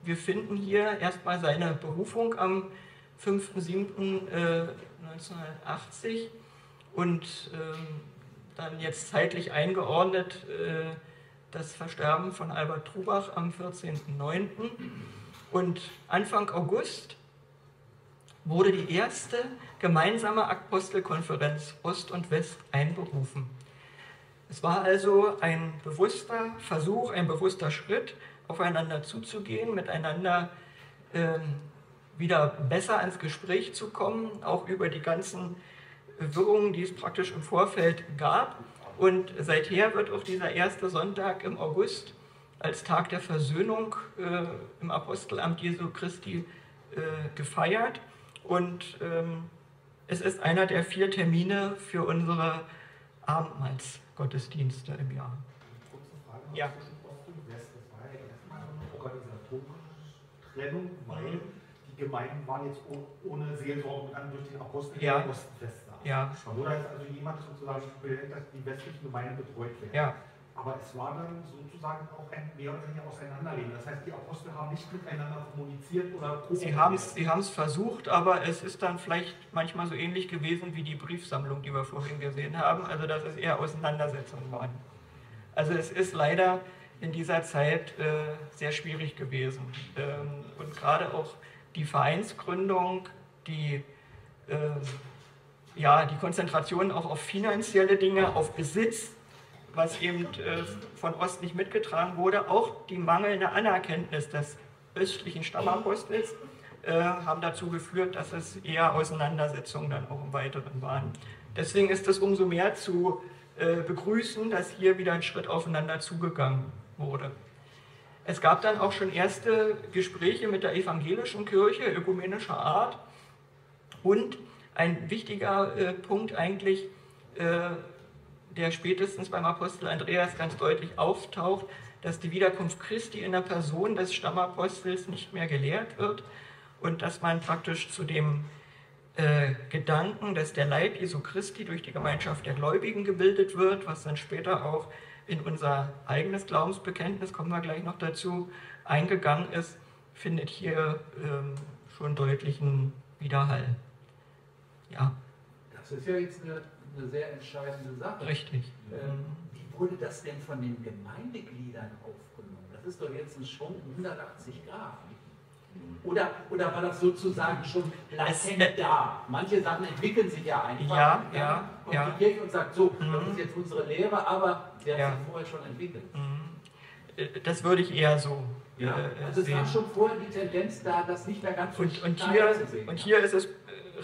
wir finden hier erstmal seine Berufung am 5.7.1980 und ähm, dann jetzt zeitlich eingeordnet äh, das Versterben von Albert Trubach am 14.09. Und Anfang August wurde die erste gemeinsame Apostelkonferenz Ost und West einberufen. Es war also ein bewusster Versuch, ein bewusster Schritt, aufeinander zuzugehen, miteinander ähm, wieder besser ins Gespräch zu kommen, auch über die ganzen Wirrungen, die es praktisch im Vorfeld gab. Und seither wird auch dieser erste Sonntag im August als Tag der Versöhnung äh, im Apostelamt Jesu Christi äh, gefeiert. Und ähm, es ist einer der vier Termine für unsere Abendmahlsgottesdienste im Jahr. Kurze Frage noch Ja. Trennung, weil die Gemeinden waren jetzt oh- ohne Seelsorge an durch den Apostel Ja. der Ost und West da. Ja. Da wurde jetzt also jemand sozusagen gewählt, dass die westlichen Gemeinden betreut werden. Ja. Aber es war dann sozusagen auch ein mehr oder weniger Auseinanderleben. Das heißt, die Apostel haben nicht miteinander kommuniziert oder Sie haben es sie haben's versucht, aber es ist dann vielleicht manchmal so ähnlich gewesen wie die Briefsammlung, die wir vorhin gesehen haben. Also das ist eher Auseinandersetzungen waren. Also es ist leider in dieser Zeit äh, sehr schwierig gewesen. Ähm, und gerade auch die Vereinsgründung, die ähm, ja, die Konzentration auch auf finanzielle Dinge, auf Besitz, was eben äh, von Ost nicht mitgetragen wurde, auch die mangelnde Anerkenntnis des östlichen Stammapostels äh, haben dazu geführt, dass es eher Auseinandersetzungen dann auch im Weiteren waren. Deswegen ist es umso mehr zu äh, begrüßen, dass hier wieder ein Schritt aufeinander zugegangen wurde. Es gab dann auch schon erste Gespräche mit der evangelischen Kirche ökumenischer Art und ein wichtiger äh, Punkt eigentlich, äh, der spätestens beim Apostel Andreas ganz deutlich auftaucht, dass die Wiederkunft Christi in der Person des Stammapostels nicht mehr gelehrt wird und dass man praktisch zu dem äh, Gedanken, dass der Leib Jesu Christi durch die Gemeinschaft der Gläubigen gebildet wird, was dann später auch in unser eigenes Glaubensbekenntnis, kommen wir gleich noch dazu, eingegangen ist, findet hier ähm, schon deutlichen Widerhall. Ja. Das ist ja jetzt eine, eine sehr entscheidende Sache. Richtig. Ähm, wie wurde das denn von den Gemeindegliedern aufgenommen? Das ist doch jetzt ein Schwung 180 Grad. Oder, oder war das sozusagen schon latent Es- da? Manche Sachen entwickeln sich ja einfach. Ja, Dann ja, kommt ja. die Kirche und sagt so, das Mhm. ist jetzt unsere Lehre, aber sie hat Ja. sich vorher schon entwickelt. Äh, Das würde ich eher so Ja, äh, also es sehen. war schon vorher die Tendenz da, das nicht mehr ganz so Und, und, hier, zu sehen. und hier ist es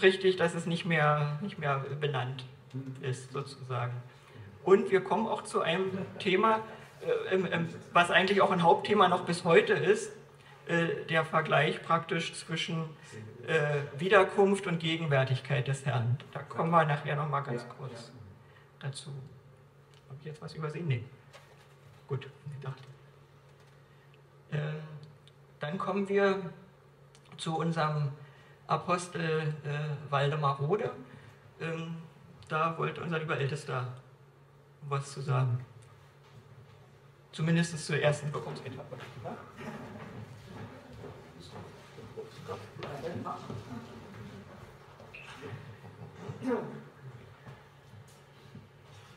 richtig, dass es nicht mehr, nicht mehr benannt ist, sozusagen. Und wir kommen auch zu einem Thema, äh, was eigentlich auch ein Hauptthema noch bis heute ist, äh, der Vergleich praktisch zwischen äh, Wiederkunft und Gegenwärtigkeit des Herrn. Da kommen wir nachher nochmal ganz kurz dazu. Habe ich jetzt was übersehen? Nee. Gut, gedacht. Äh, dann kommen wir zu unserem Apostel äh, Waldemar Rode. Ähm, da wollte unser lieber Ältester was zu sagen. Zumindest zur ersten Wirkungsetappe.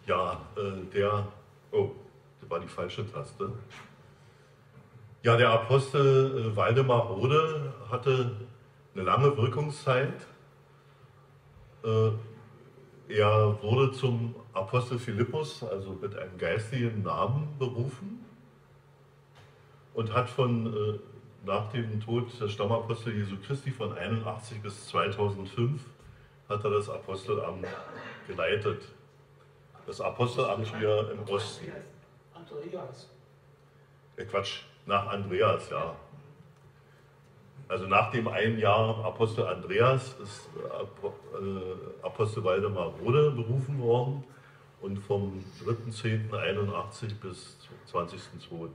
Ja, äh, der, oh, das war die falsche Taste. Ja, der Apostel äh, Waldemar Rode hatte eine lange Wirkungszeit. Äh, er wurde zum Apostel Philippus, also mit einem geistigen Namen berufen und hat von äh, nach dem Tod des Stammapostel Jesu Christi von 81 bis 2005 hat er das Apostelamt geleitet. Das Apostelamt hier im Osten. Andreas. Äh, Quatsch, nach Andreas, ja. Also nach dem einen Jahr Apostel Andreas ist äh, Apo- Apostel Waldemar Rode berufen worden und vom 3.10.81 bis 20.02.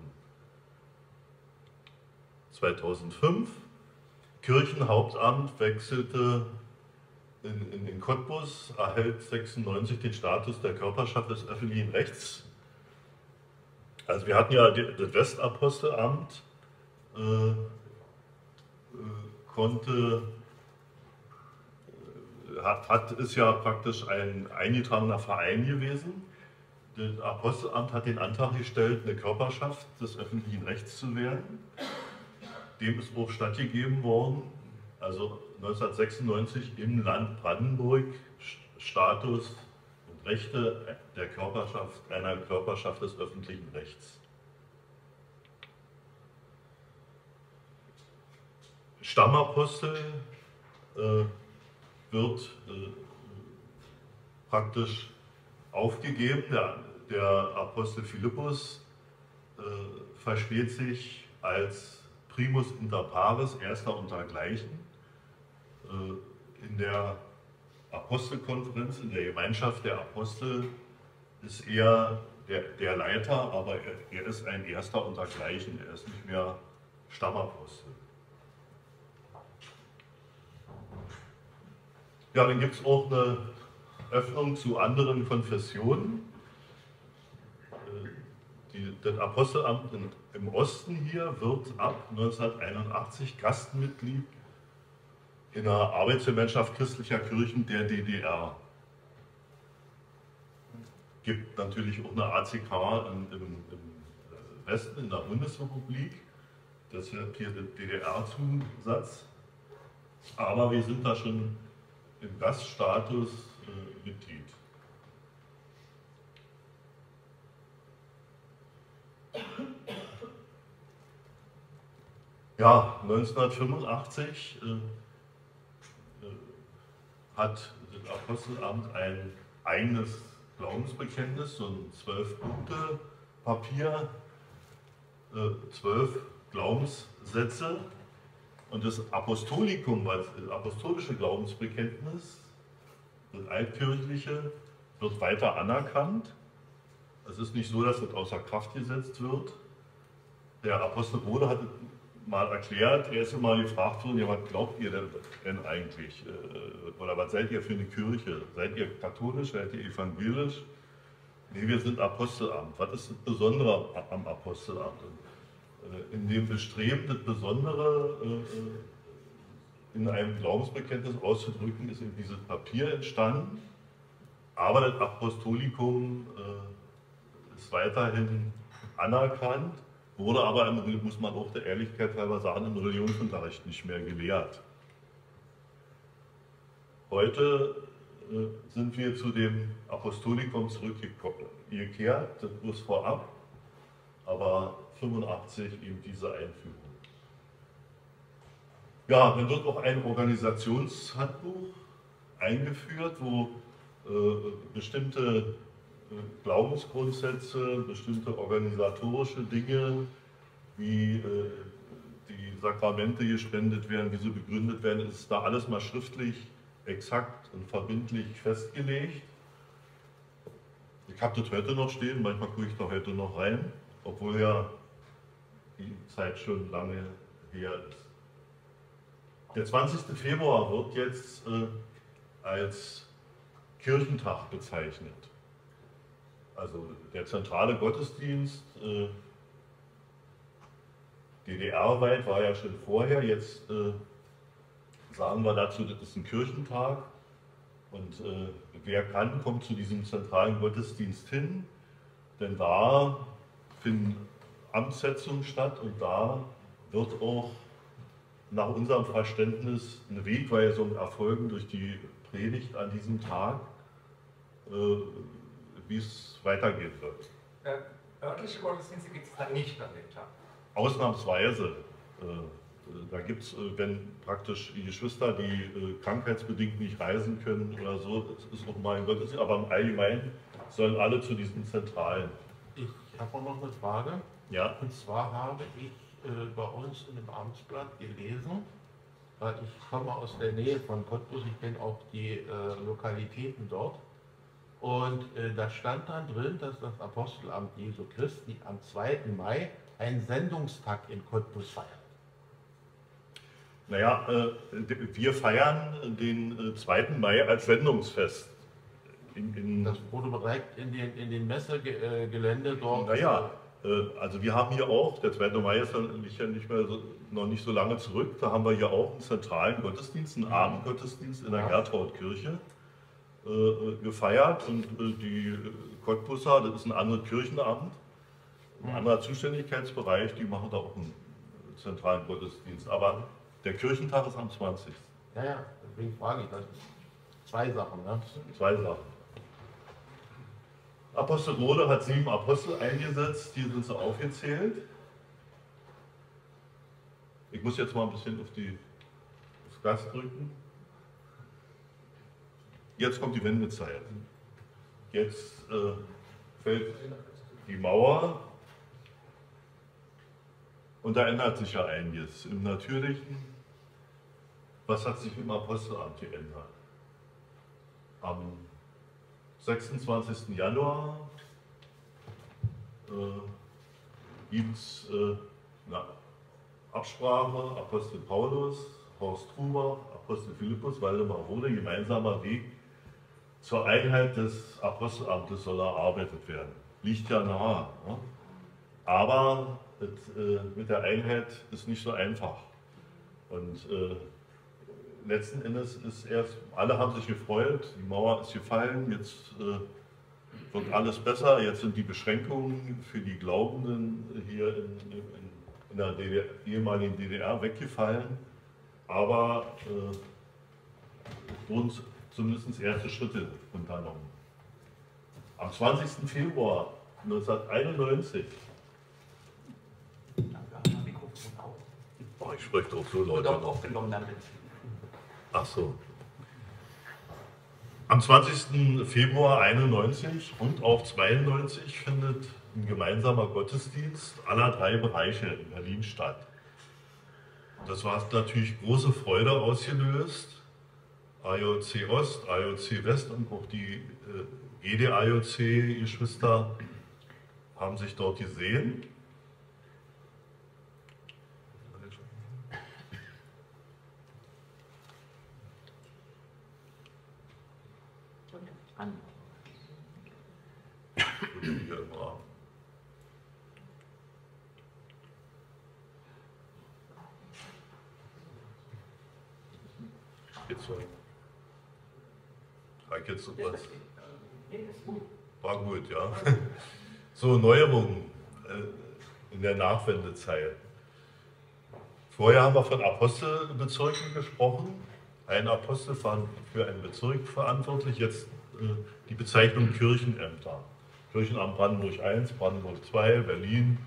2005. Kirchenhauptamt wechselte in, in, in Cottbus, erhält 96 den Status der Körperschaft des öffentlichen Rechts. Also wir hatten ja das Westapostelamt, äh, konnte, äh, hat, hat, ist ja praktisch ein eingetragener Verein gewesen. Das Apostelamt hat den Antrag gestellt, eine Körperschaft des öffentlichen Rechts zu werden. Dem ist auch stattgegeben worden, also 1996 im Land Brandenburg St- Status und Rechte der Körperschaft, einer Körperschaft des öffentlichen Rechts. Stammapostel äh, wird äh, praktisch aufgegeben. Der, der Apostel Philippus äh, versteht sich als Primus inter pares, erster untergleichen. Äh, in der Apostelkonferenz, in der Gemeinschaft der Apostel, ist er der, der Leiter, aber er, er ist ein erster untergleichen. Er ist nicht mehr Stammapostel. Ja, dann gibt es auch eine Öffnung zu anderen Konfessionen. Äh, Die, das Apostelamt in, im Osten hier wird ab 1981 Gastmitglied in der Arbeitsgemeinschaft christlicher Kirchen der DDR. Gibt natürlich auch eine ACK im, im, im Westen, in der Bundesrepublik. Deshalb hier der DDR-Zusatz. Aber wir sind da schon im Gaststatus äh, Mitglied. Ja, 1985 äh, äh, hat das Apostelamt ein eigenes Glaubensbekenntnis, so ein Zwölf-Punkte-Papier, äh, zwölf Glaubenssätze. Und das Apostolikum, das apostolische Glaubensbekenntnis, das altkirchliche, wird weiter anerkannt. Es ist nicht so, dass es außer Kraft gesetzt wird. Der Apostel Rode hat mal erklärt, er ist immer gefragt worden, ja, was glaubt ihr denn, eigentlich? Äh, Oder was seid ihr für eine Kirche? Seid ihr katholisch, seid ihr evangelisch? Nee, wir sind Apostelamt. Was ist das Besondere am Apostelamt? Äh, In dem Bestreben, das Besondere äh, in einem Glaubensbekenntnis auszudrücken, ist eben dieses Papier entstanden. Aber das Apostolikum ist weiterhin anerkannt wurde aber, muss man auch der Ehrlichkeit halber sagen, im Religionsunterricht nicht mehr gelehrt. Heute äh, sind wir zu dem Apostolikum zurückgekehrt, das bloß vorab, aber 85 eben diese Einführung. Ja, dann wird auch ein Organisationshandbuch eingeführt, wo äh, bestimmte Glaubensgrundsätze, bestimmte organisatorische Dinge, wie äh, die Sakramente gespendet werden, wie sie begründet werden, ist da alles mal schriftlich, exakt und verbindlich festgelegt. Ich habe das heute noch stehen, manchmal gucke ich da heute noch rein, obwohl ja die Zeit schon lange her ist. Der 20. Februar wird jetzt äh, als Kirchentag bezeichnet. Also der zentrale Gottesdienst äh, DDR-weit war ja schon vorher, jetzt äh, sagen wir dazu, das ist ein Kirchentag und äh, wer kann, kommt zu diesem zentralen Gottesdienst hin, denn da finden Amtssetzungen statt und da wird auch nach unserem Verständnis eine Wegweisung erfolgen durch die Predigt an diesem Tag, äh, wie es weitergehen wird. Äh, örtliche Gottesdienste gibt es dann nicht an dem Tag. Ausnahmsweise. Äh, da gibt es, wenn praktisch die Geschwister, die äh, krankheitsbedingt nicht reisen können oder so, das ist auch mal ein Gottesdienst, aber im Allgemeinen sollen alle zu diesem zentralen. Ich habe noch eine Frage. Ja. Und zwar habe ich äh, bei uns in dem Amtsblatt gelesen, weil ich komme aus der Nähe von Cottbus, ich kenne auch die äh, Lokalitäten dort. Und äh, da stand dann drin, dass das Apostelamt Jesu Christi am 2. Mai einen Sendungstag in Cottbus feiert. Naja, äh, wir feiern den äh, 2. Mai als Sendungsfest. In, in, das wurde direkt in den, in den Messegelände dort. Naja, äh, also wir haben hier auch, der 2. Mai ist ja nicht mehr so, noch nicht so lange zurück, da haben wir hier auch einen zentralen Gottesdienst, einen Abendgottesdienst in der Gertraudkirche äh, gefeiert und äh, die Cottbusser, das ist ein anderes Kirchenamt, ein anderer Zuständigkeitsbereich, die machen da auch einen zentralen Gottesdienst. Aber der Kirchentag ist am 20. Ja, ja, deswegen frage ich das. Zwei Sachen, ne? Zwei Sachen. Apostel Rode hat sieben Apostel eingesetzt, die sind so aufgezählt. Ich muss jetzt mal ein bisschen auf die, aufs Gas drücken. Jetzt kommt die Wendezeit. Jetzt äh, fällt die Mauer und da ändert sich ja einiges. Im Natürlichen, was hat sich im Apostelamt geändert? Am 26. Januar äh, gibt es äh, eine Absprache, Apostel Paulus, Horst Truber, Apostel Philippus, Waldemar Rode, gemeinsamer Weg zur Einheit des Apostelamtes soll erarbeitet werden. Liegt ja nahe. Ne? Aber das, äh, mit der Einheit ist nicht so einfach. Und äh, letzten Endes ist erst, alle haben sich gefreut, die Mauer ist gefallen, jetzt äh, wird alles besser, jetzt sind die Beschränkungen für die Glaubenden hier in, in, in der DDR, ehemaligen DDR weggefallen. Aber äh, zumindest erste Schritte unternommen. Am 20. Februar 1991 Oh, ich spreche doch so Leute. Doch aufgenommen damit. Ach so. Am 20. Februar 91 und auch 92 findet ein gemeinsamer Gottesdienst aller drei Bereiche in Berlin statt. Das war natürlich große Freude ausgelöst. IOC Ost, IOC West und auch die äh, EDIOC-Geschwister haben sich dort gesehen. An. Hier immer. Jetzt so. Sag jetzt so was. War gut, ja. [LAUGHS] So, Neuerungen äh, in der Nachwendezeit. Vorher haben wir von Apostelbezirken gesprochen. Ein Apostel war für einen Bezirk verantwortlich, jetzt äh, die Bezeichnung Kirchenämter. Kirchenamt Brandenburg 1, Brandenburg 2, Berlin,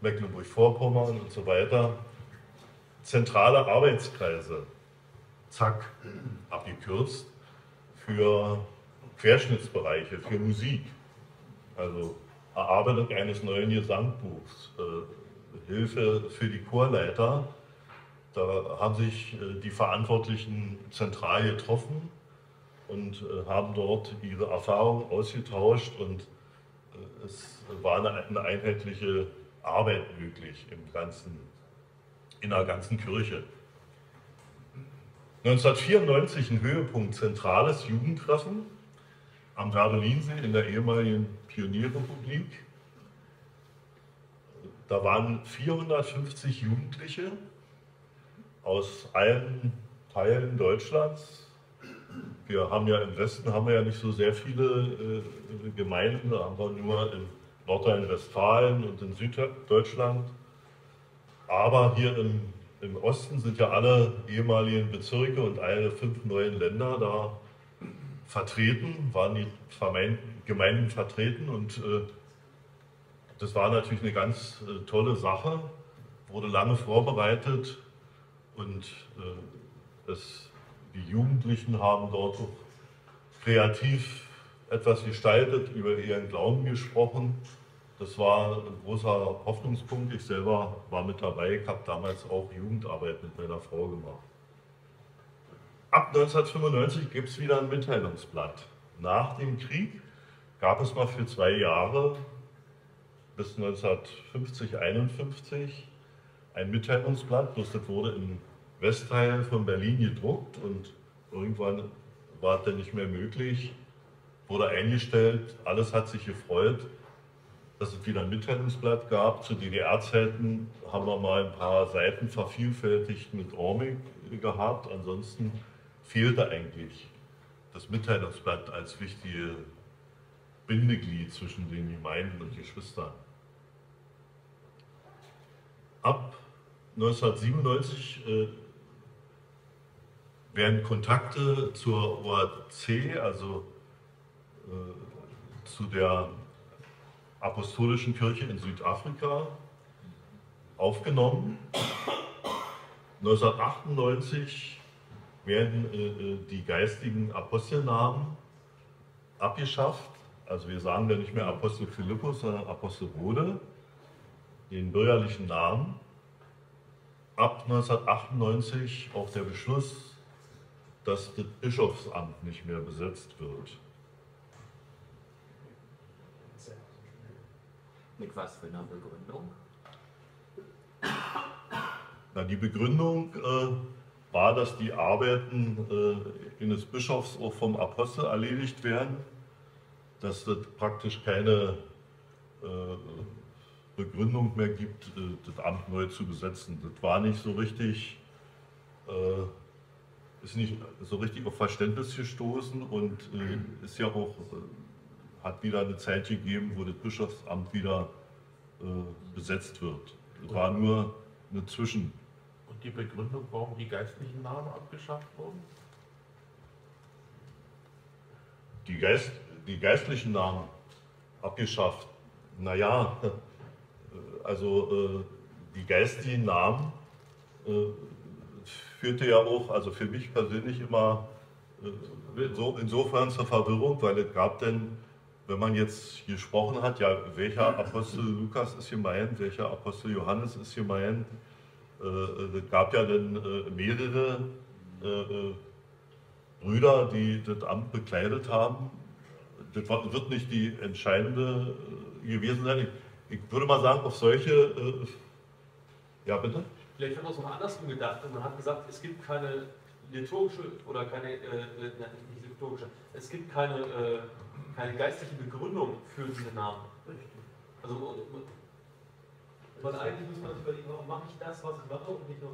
Mecklenburg-Vorpommern und so weiter. Zentrale Arbeitskreise, zack, abgekürzt, für Querschnittsbereiche, für Musik. Also Erarbeitung eines neuen Gesangbuchs, äh, Hilfe für die Chorleiter. Da haben sich äh, die Verantwortlichen zentral getroffen und äh, haben dort ihre Erfahrungen ausgetauscht und äh, es war eine, eine einheitliche Arbeit möglich im ganzen, in der ganzen Kirche. 1994 ein Höhepunkt, zentrales Jugendtreffen am Gardelinsee in der ehemaligen Pionierrepublik. Da waren 450 Jugendliche aus allen Teilen Deutschlands. Wir haben ja im Westen haben wir ja nicht so sehr viele äh, Gemeinden, da haben wir nur in Nordrhein-Westfalen und in Süddeutschland. Aber hier im, im Osten sind ja alle ehemaligen Bezirke und alle fünf neuen Länder da vertreten, waren die Gemeinden vertreten und äh, das war natürlich eine ganz äh, tolle Sache, wurde lange vorbereitet und äh, es, die Jugendlichen haben dort auch kreativ etwas gestaltet, über ihren Glauben gesprochen. Das war ein großer Hoffnungspunkt. Ich selber war mit dabei, ich habe damals auch Jugendarbeit mit meiner Frau gemacht. Ab 1995 gibt es wieder ein Mitteilungsblatt. Nach dem Krieg gab es mal für zwei Jahre bis 1950, 51 ein Mitteilungsblatt, das wurde im Westteil von Berlin gedruckt und irgendwann war es dann nicht mehr möglich, wurde eingestellt, alles hat sich gefreut, es wieder ein Mitteilungsblatt gab. Zu DDR-Zeiten haben wir mal ein paar Seiten vervielfältigt mit Ormig gehabt, ansonsten fehlte eigentlich das Mitteilungsblatt als wichtige Bindeglied zwischen den Gemeinden und Geschwistern. Ab 1997 äh, werden Kontakte zur OAC, also äh, zu der Apostolischen Kirche in Südafrika, aufgenommen. 1998 werden äh, äh, die geistigen Apostelnamen abgeschafft. Also wir sagen dann nicht mehr Apostel Philippus, sondern Apostel Rode, den bürgerlichen Namen. Ab 1998 auch der Beschluss, dass das Bischofsamt nicht mehr besetzt wird. Mit was für einer Begründung? Na, die Begründung äh, war, dass die Arbeiten äh, eines Bischofs auch vom Apostel erledigt werden, dass es praktisch keine äh, Begründung mehr gibt, äh, das Amt neu zu besetzen. Das war nicht so richtig, äh, ist nicht so richtig auf Verständnis gestoßen und äh, ist ja auch, hat wieder eine Zeit gegeben, wo das Bischofsamt wieder besetzt wird. Das war nur eine Zwischen- Und die Begründung, warum die geistlichen Namen abgeschafft wurden? die, Geist, die geistlichen Namen abgeschafft. Naja, [LAUGHS] also äh, die geistigen Namen äh, führte ja auch, also für mich persönlich immer äh, so, insofern zur Verwirrung, weil es gab denn, wenn man jetzt gesprochen hat, ja, welcher Apostel Lukas ist gemeint, welcher Apostel Johannes ist gemeint, äh, es gab ja dann äh, mehrere äh, äh, Brüder, die das Amt bekleidet haben. Das wird nicht die entscheidende gewesen sein. Ich, ich würde mal sagen, auf solche, ja bitte? Vielleicht wird auch so andersrum gedacht. Man hat gesagt, es gibt keine liturgische oder keine, äh, nicht liturgische, es gibt keine, äh, keine geistliche Begründung für diese Namen. Also, weil eigentlich muss man sich überlegen, warum mache ich das, was ich mache und nicht nur.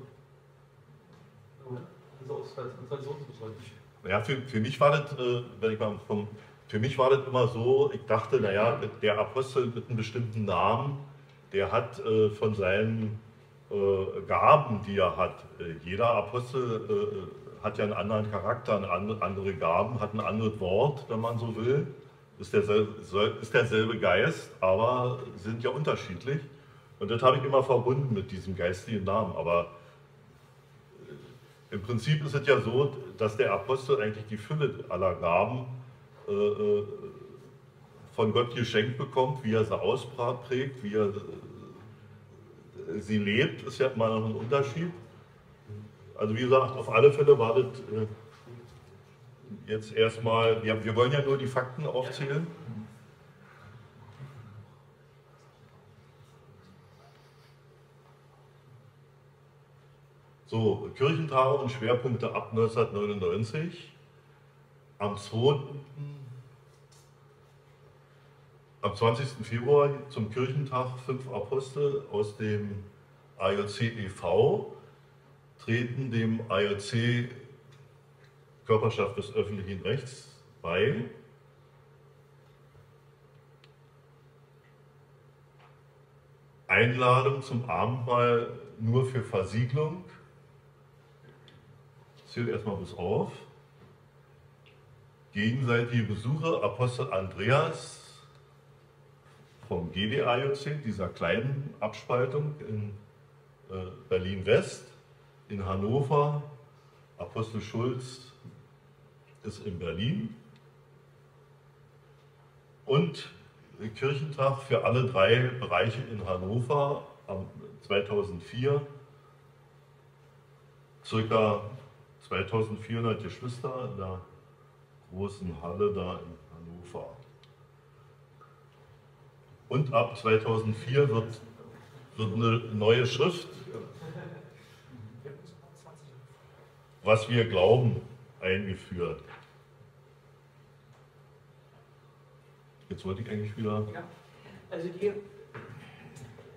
Das ist aus Traditionsbetreuung. Ja, für, für mich war das, äh, wenn ich mal vom, für mich war das immer so, ich dachte, naja, der Apostel mit einem bestimmten Namen, der hat äh, von seinen äh, Gaben, die er hat, äh, jeder Apostel äh, hat ja einen anderen Charakter, andere Gaben, hat ein anderes Wort, wenn man so will. Ist derselbe, ist derselbe Geist, aber sind ja unterschiedlich. Und das habe ich immer verbunden mit diesem geistigen Namen. Aber im Prinzip ist es ja so, dass der Apostel eigentlich die Fülle aller Gaben äh, äh, von Gott geschenkt bekommt, wie er sie ausprägt, wie er äh, sie lebt, ist ja mal noch ein Unterschied. Also wie gesagt, auf alle Fälle war das äh, jetzt erstmal, ja, wir wollen ja nur die Fakten aufzählen. So, Kirchentage und Schwerpunkte ab 1999. Am 2. Am 20. Februar zum Kirchentag fünf Apostel aus dem AJC e.V. treten dem AJC Körperschaft des öffentlichen Rechts bei. Einladung zum Abendmahl nur für Versiegelung zählt erstmal bis auf. Gegenseitige Besuche, Apostel Andreas vom GDAJC, dieser kleinen Abspaltung in äh, Berlin-West, in Hannover, Apostel Schulz ist in Berlin. Und Kirchentag für alle drei Bereiche in Hannover am 2004 circa 2400 Geschwister in der großen Halle da in Hannover. Und ab 2004 wird, wird eine neue Schrift, was wir glauben, eingeführt. Jetzt wollte ich eigentlich wieder. Ja, also die.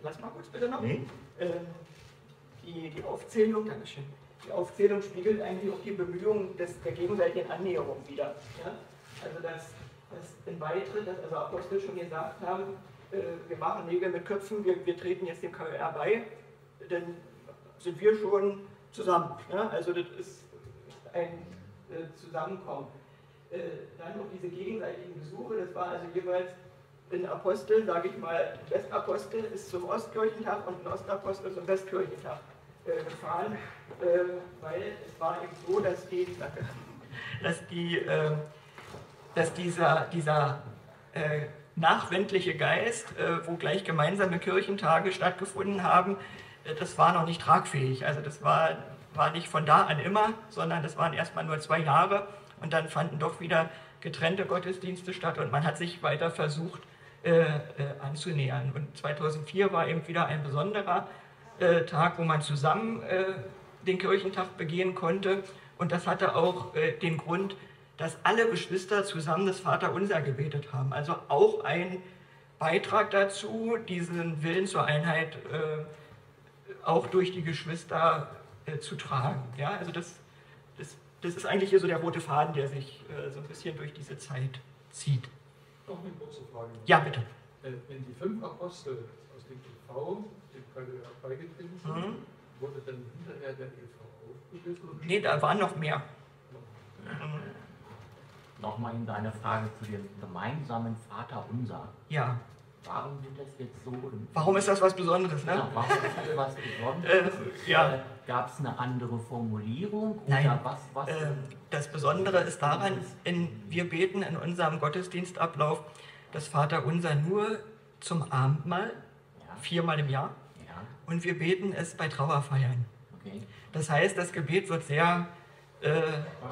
Lass mal kurz bitte noch. Hm? Äh, die, die Aufzählung, Dankeschön die Aufzählung spiegelt eigentlich auch die Bemühungen des, der gegenseitigen Annäherung wider. Ja? Also dass, dass ein Beitritt, dass also Apostel schon gesagt haben, äh, wir machen Nägel mit Köpfen, wir, wir treten jetzt dem KR bei, dann sind wir schon zusammen. Ja? Also das ist ein äh, Zusammenkommen. Äh, dann noch diese gegenseitigen Besuche, das war also jeweils ein Apostel, sage ich mal, Westapostel ist zum Ostkirchentag und ein Ostapostel zum Westkirchentag äh, gefahren, äh, weil es war eben so, dass die, [LAUGHS] dass die, äh, dass dieser, dieser äh, nachwendliche Geist, äh, wo gleich gemeinsame Kirchentage stattgefunden haben, das war noch nicht tragfähig. Also das war, war nicht von da an immer, sondern das waren erstmal nur zwei Jahre und dann fanden doch wieder getrennte Gottesdienste statt und man hat sich weiter versucht äh, anzunähern. Und 2004 war eben wieder ein besonderer äh, Tag, wo man zusammen äh, den Kirchentag begehen konnte. Und das hatte auch äh, den Grund, dass alle Geschwister zusammen das Vaterunser gebetet haben. Also auch ein Beitrag dazu, diesen Willen zur Einheit äh, auch durch die Geschwister äh, zu tragen. Ja, also das, das, das ist eigentlich hier so der rote Faden, der sich äh, so ein bisschen durch diese Zeit zieht. Noch eine kurze Frage. Ja, bitte. Wenn die fünf Apostel aus dem EV beigetreten sind, mhm. wurde dann hinterher der EV aufgelöst? Nee, da waren noch mehr. nochmal in deine Frage zu dem gemeinsamen Vater unser. Ja. Warum wird das jetzt so? Warum ist das was Besonderes? Ne? Genau, warum ist das was Besonderes? Äh, ja. Äh, Gab es eine andere Formulierung? Nein. Oder was, was Äh, das Besondere ist daran, in, wir beten in unserem Gottesdienstablauf das Vaterunser nur zum Abendmahl, viermal im Jahr. ja, Und wir beten es bei Trauerfeiern. okay. Das heißt, das Gebet wird sehr äh,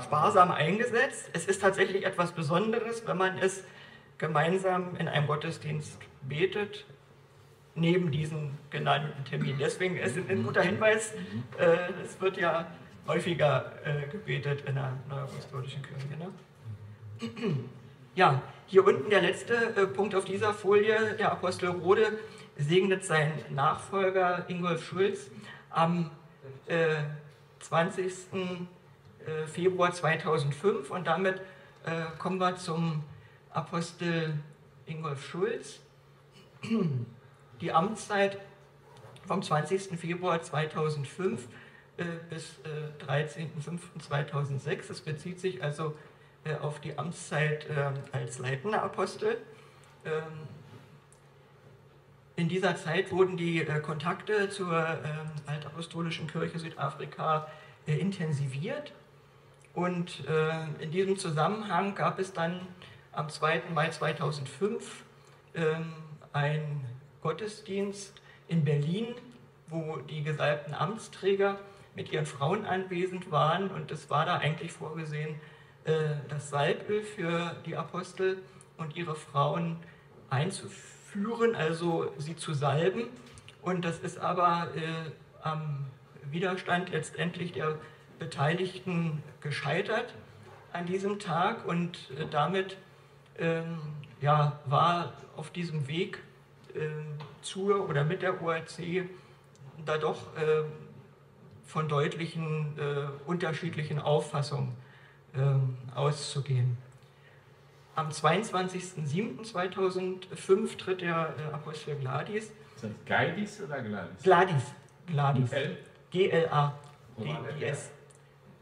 sparsam eingesetzt. Es ist tatsächlich etwas Besonderes, wenn man es gemeinsam in einem Gottesdienst betet, neben diesen genannten Terminen. Deswegen ist es ein guter Hinweis, äh, es wird ja häufiger äh, gebetet in der neuapostolischen Kirche. Ne? Ja, hier unten der letzte äh, Punkt auf dieser Folie. Der Apostel Rode segnet seinen Nachfolger Ingolf Schulz am äh, 20. äh, Februar 2005 und damit äh, kommen wir zum Apostel Ingolf Schulz. Die Amtszeit vom 20. Februar 2005 äh, bis äh, 13.05.2006. Das bezieht sich also äh, auf die Amtszeit ähm, als leitender Apostel. Ähm, in dieser Zeit wurden die äh, Kontakte zur ähm, Altapostolischen Kirche Südafrika äh, intensiviert und äh, in diesem Zusammenhang gab es dann am 2. Mai 2005 ähm, einen Gottesdienst in Berlin, wo die gesalbten Amtsträger mit ihren Frauen anwesend waren und es war da eigentlich vorgesehen, äh, das Salböl für die Apostel und ihre Frauen einzuführen, also sie zu salben. Und das ist aber äh, am Widerstand letztendlich der Beteiligten gescheitert an diesem Tag und äh, damit ähm, ja, war auf diesem Weg ähm, zur oder mit der ORC da doch ähm, von deutlichen äh, unterschiedlichen Auffassungen ähm, auszugehen. Am 22.07.2005 tritt der äh, Apostel Gladys. Ist das Geidis oder Gladys? Gladys. Gladys. L? G-L-A-D-I-S.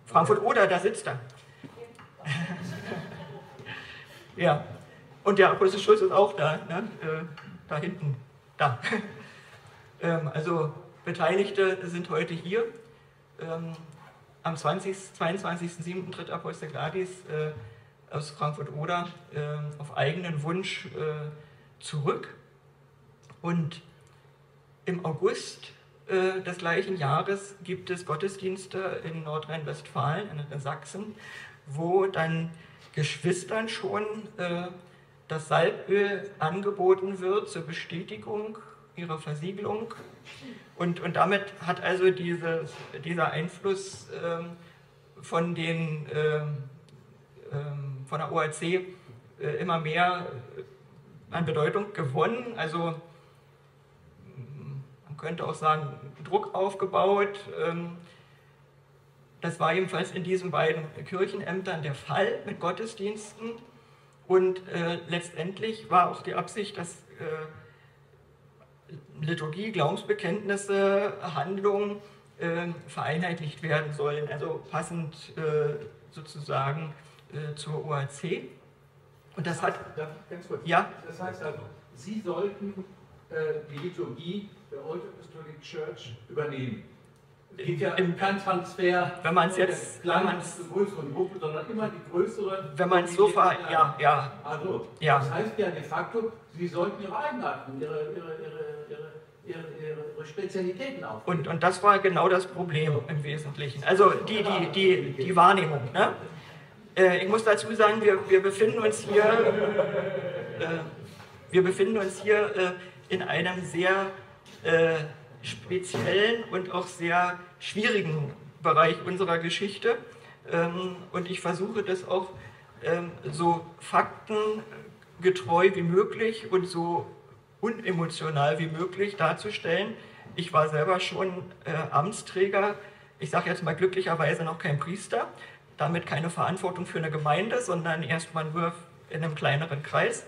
Frankfurt oder, da sitzt er. [LAUGHS] ja. Und der Apostel Schulz ist auch da, ne? äh, da hinten, da. [LAUGHS] ähm, also Beteiligte sind heute hier. Ähm, am 20, 22.07. tritt Apostel Gladys äh, aus Frankfurt-Oder äh, auf eigenen Wunsch äh, zurück. Und im August äh, des gleichen Jahres gibt es Gottesdienste in Nordrhein-Westfalen, in Sachsen, wo dann Geschwistern schon äh, das Salböl angeboten wird zur Bestätigung ihrer Versiegelung. Und, und damit hat also diese, dieser Einfluss ähm, von, den, ähm, von der ORC äh, immer mehr an Bedeutung gewonnen. Also man könnte auch sagen, Druck aufgebaut. Ähm, das war jedenfalls in diesen beiden Kirchenämtern der Fall mit Gottesdiensten. Und äh, letztendlich war auch die Absicht, dass äh, Liturgie, Glaubensbekenntnisse, Handlungen äh, vereinheitlicht werden sollen, also passend äh, sozusagen äh, zur OAC. Und das hat. Ganz kurz? Ja. Das heißt also, Sie sollten äh, die Liturgie der Old Apostolic Church übernehmen. Es geht ja Im- kein Transfer Wenn man's von jetzt- wenn man's- zur größeren Gruppe, sondern immer die größere. Wenn man es so ver... Ja, ja. Also, Ja. das heißt ja de facto, Sie sollten Ihre Eigenarten, Ihre, Ihre, Ihre, Ihre, Ihre, Ihre Spezialitäten auf. Und, und das war genau das Problem im Wesentlichen. Also die, die, die, die Wahrnehmung. Ne? Äh, ich muss dazu sagen, wir, wir befinden uns hier, äh, wir befinden uns hier äh, in einem sehr äh, speziellen und auch sehr schwierigen Bereich unserer Geschichte. Ähm, und ich versuche das auch ähm, so faktengetreu wie möglich und so unemotional wie möglich darzustellen. Ich war selber schon äh, Amtsträger, ich sage jetzt mal glücklicherweise noch kein Priester, damit keine Verantwortung für eine Gemeinde, sondern erstmal nur in einem kleineren Kreis.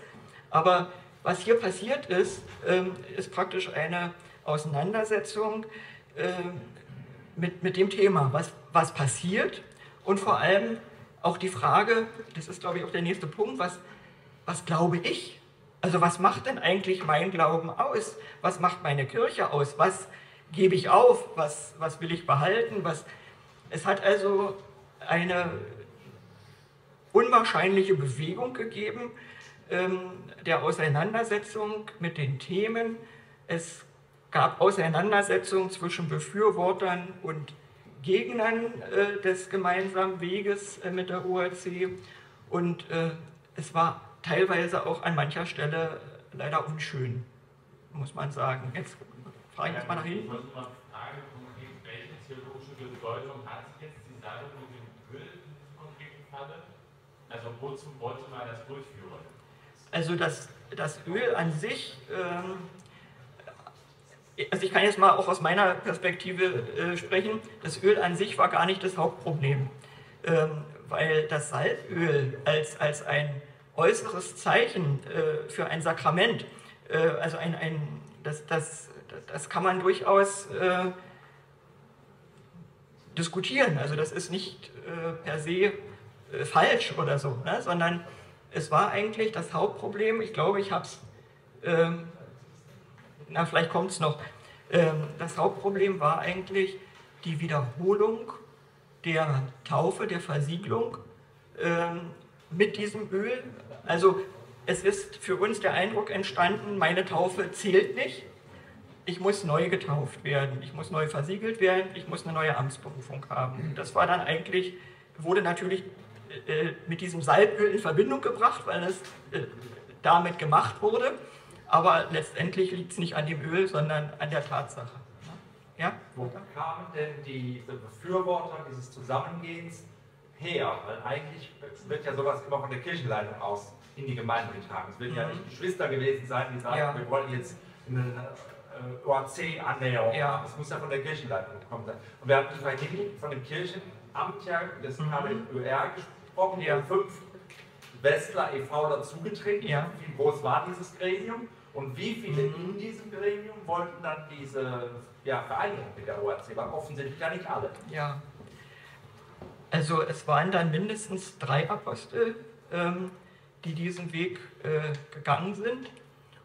Aber was hier passiert ist, ähm, ist praktisch eine Auseinandersetzung ähm, mit, mit dem Thema, was, was passiert und vor allem auch die Frage, das ist glaube ich auch der nächste Punkt, was, was glaube ich? Also was macht denn eigentlich mein Glauben aus? Was macht meine Kirche aus? Was gebe ich auf? Was, was will ich behalten? Was, es hat also eine unwahrscheinliche Bewegung gegeben ähm, der Auseinandersetzung mit den Themen. Es gab Auseinandersetzungen zwischen Befürwortern und Gegnern äh, des gemeinsamen Weges äh, mit der ORC und äh, es war teilweise auch an mancher Stelle leider unschön, muss man sagen. Jetzt frage ich erstmal nach hinten. Ich wollte mal fragen, welche theologische Bedeutung hat jetzt die Sache mit dem Öl in diesem konkreten Falle? Also wozu wollte man das durchführen? Also das, das Öl an sich, ähm, also ich kann jetzt mal auch aus meiner Perspektive äh, sprechen, das Öl an sich war gar nicht das Hauptproblem, ähm, weil das Salböl als, als ein äußeres Zeichen äh, für ein Sakrament, äh, also ein, ein, das, das, das kann man durchaus äh, diskutieren, also das ist nicht äh, per se äh, falsch oder so, ne? sondern es war eigentlich das Hauptproblem, ich glaube, ich habe es, ähm, na vielleicht kommt es noch, ähm, das Hauptproblem war eigentlich die Wiederholung der Taufe, der Versiegelung ähm, mit diesem Öl. Also es ist für uns der Eindruck entstanden, meine Taufe zählt nicht. Ich muss neu getauft werden, ich muss neu versiegelt werden, ich muss eine neue Amtsberufung haben. Das war dann eigentlich, wurde natürlich äh, mit diesem Salböl in Verbindung gebracht, weil es äh, damit gemacht wurde. Aber letztendlich liegt es nicht an dem Öl, sondern an der Tatsache. Ja? Wo kamen denn die Befürworter dieses Zusammengehens her? Weil eigentlich wird ja sowas immer von der Kirchenleitung aus in die Gemeinde getragen. Es werden ja nicht Geschwister gewesen sein, die sagen, Ja. wir wollen jetzt eine äh, OAC-Annäherung Ja. Das muss ja von der Kirchenleitung gekommen sein. Und wir hatten vorhin von dem Kirchenamt ja des KWÖR gesprochen, Mhm. Ja. fünf Westler e.V. dazugetreten Ja. Wie groß war dieses Gremium? Und wie viele Mhm. in diesem Gremium wollten dann diese ja, Vereinigung mit der OAC? Waren offensichtlich ja nicht alle. Ja. Also es waren dann mindestens drei Apostel, ähm, die diesen Weg äh, gegangen sind.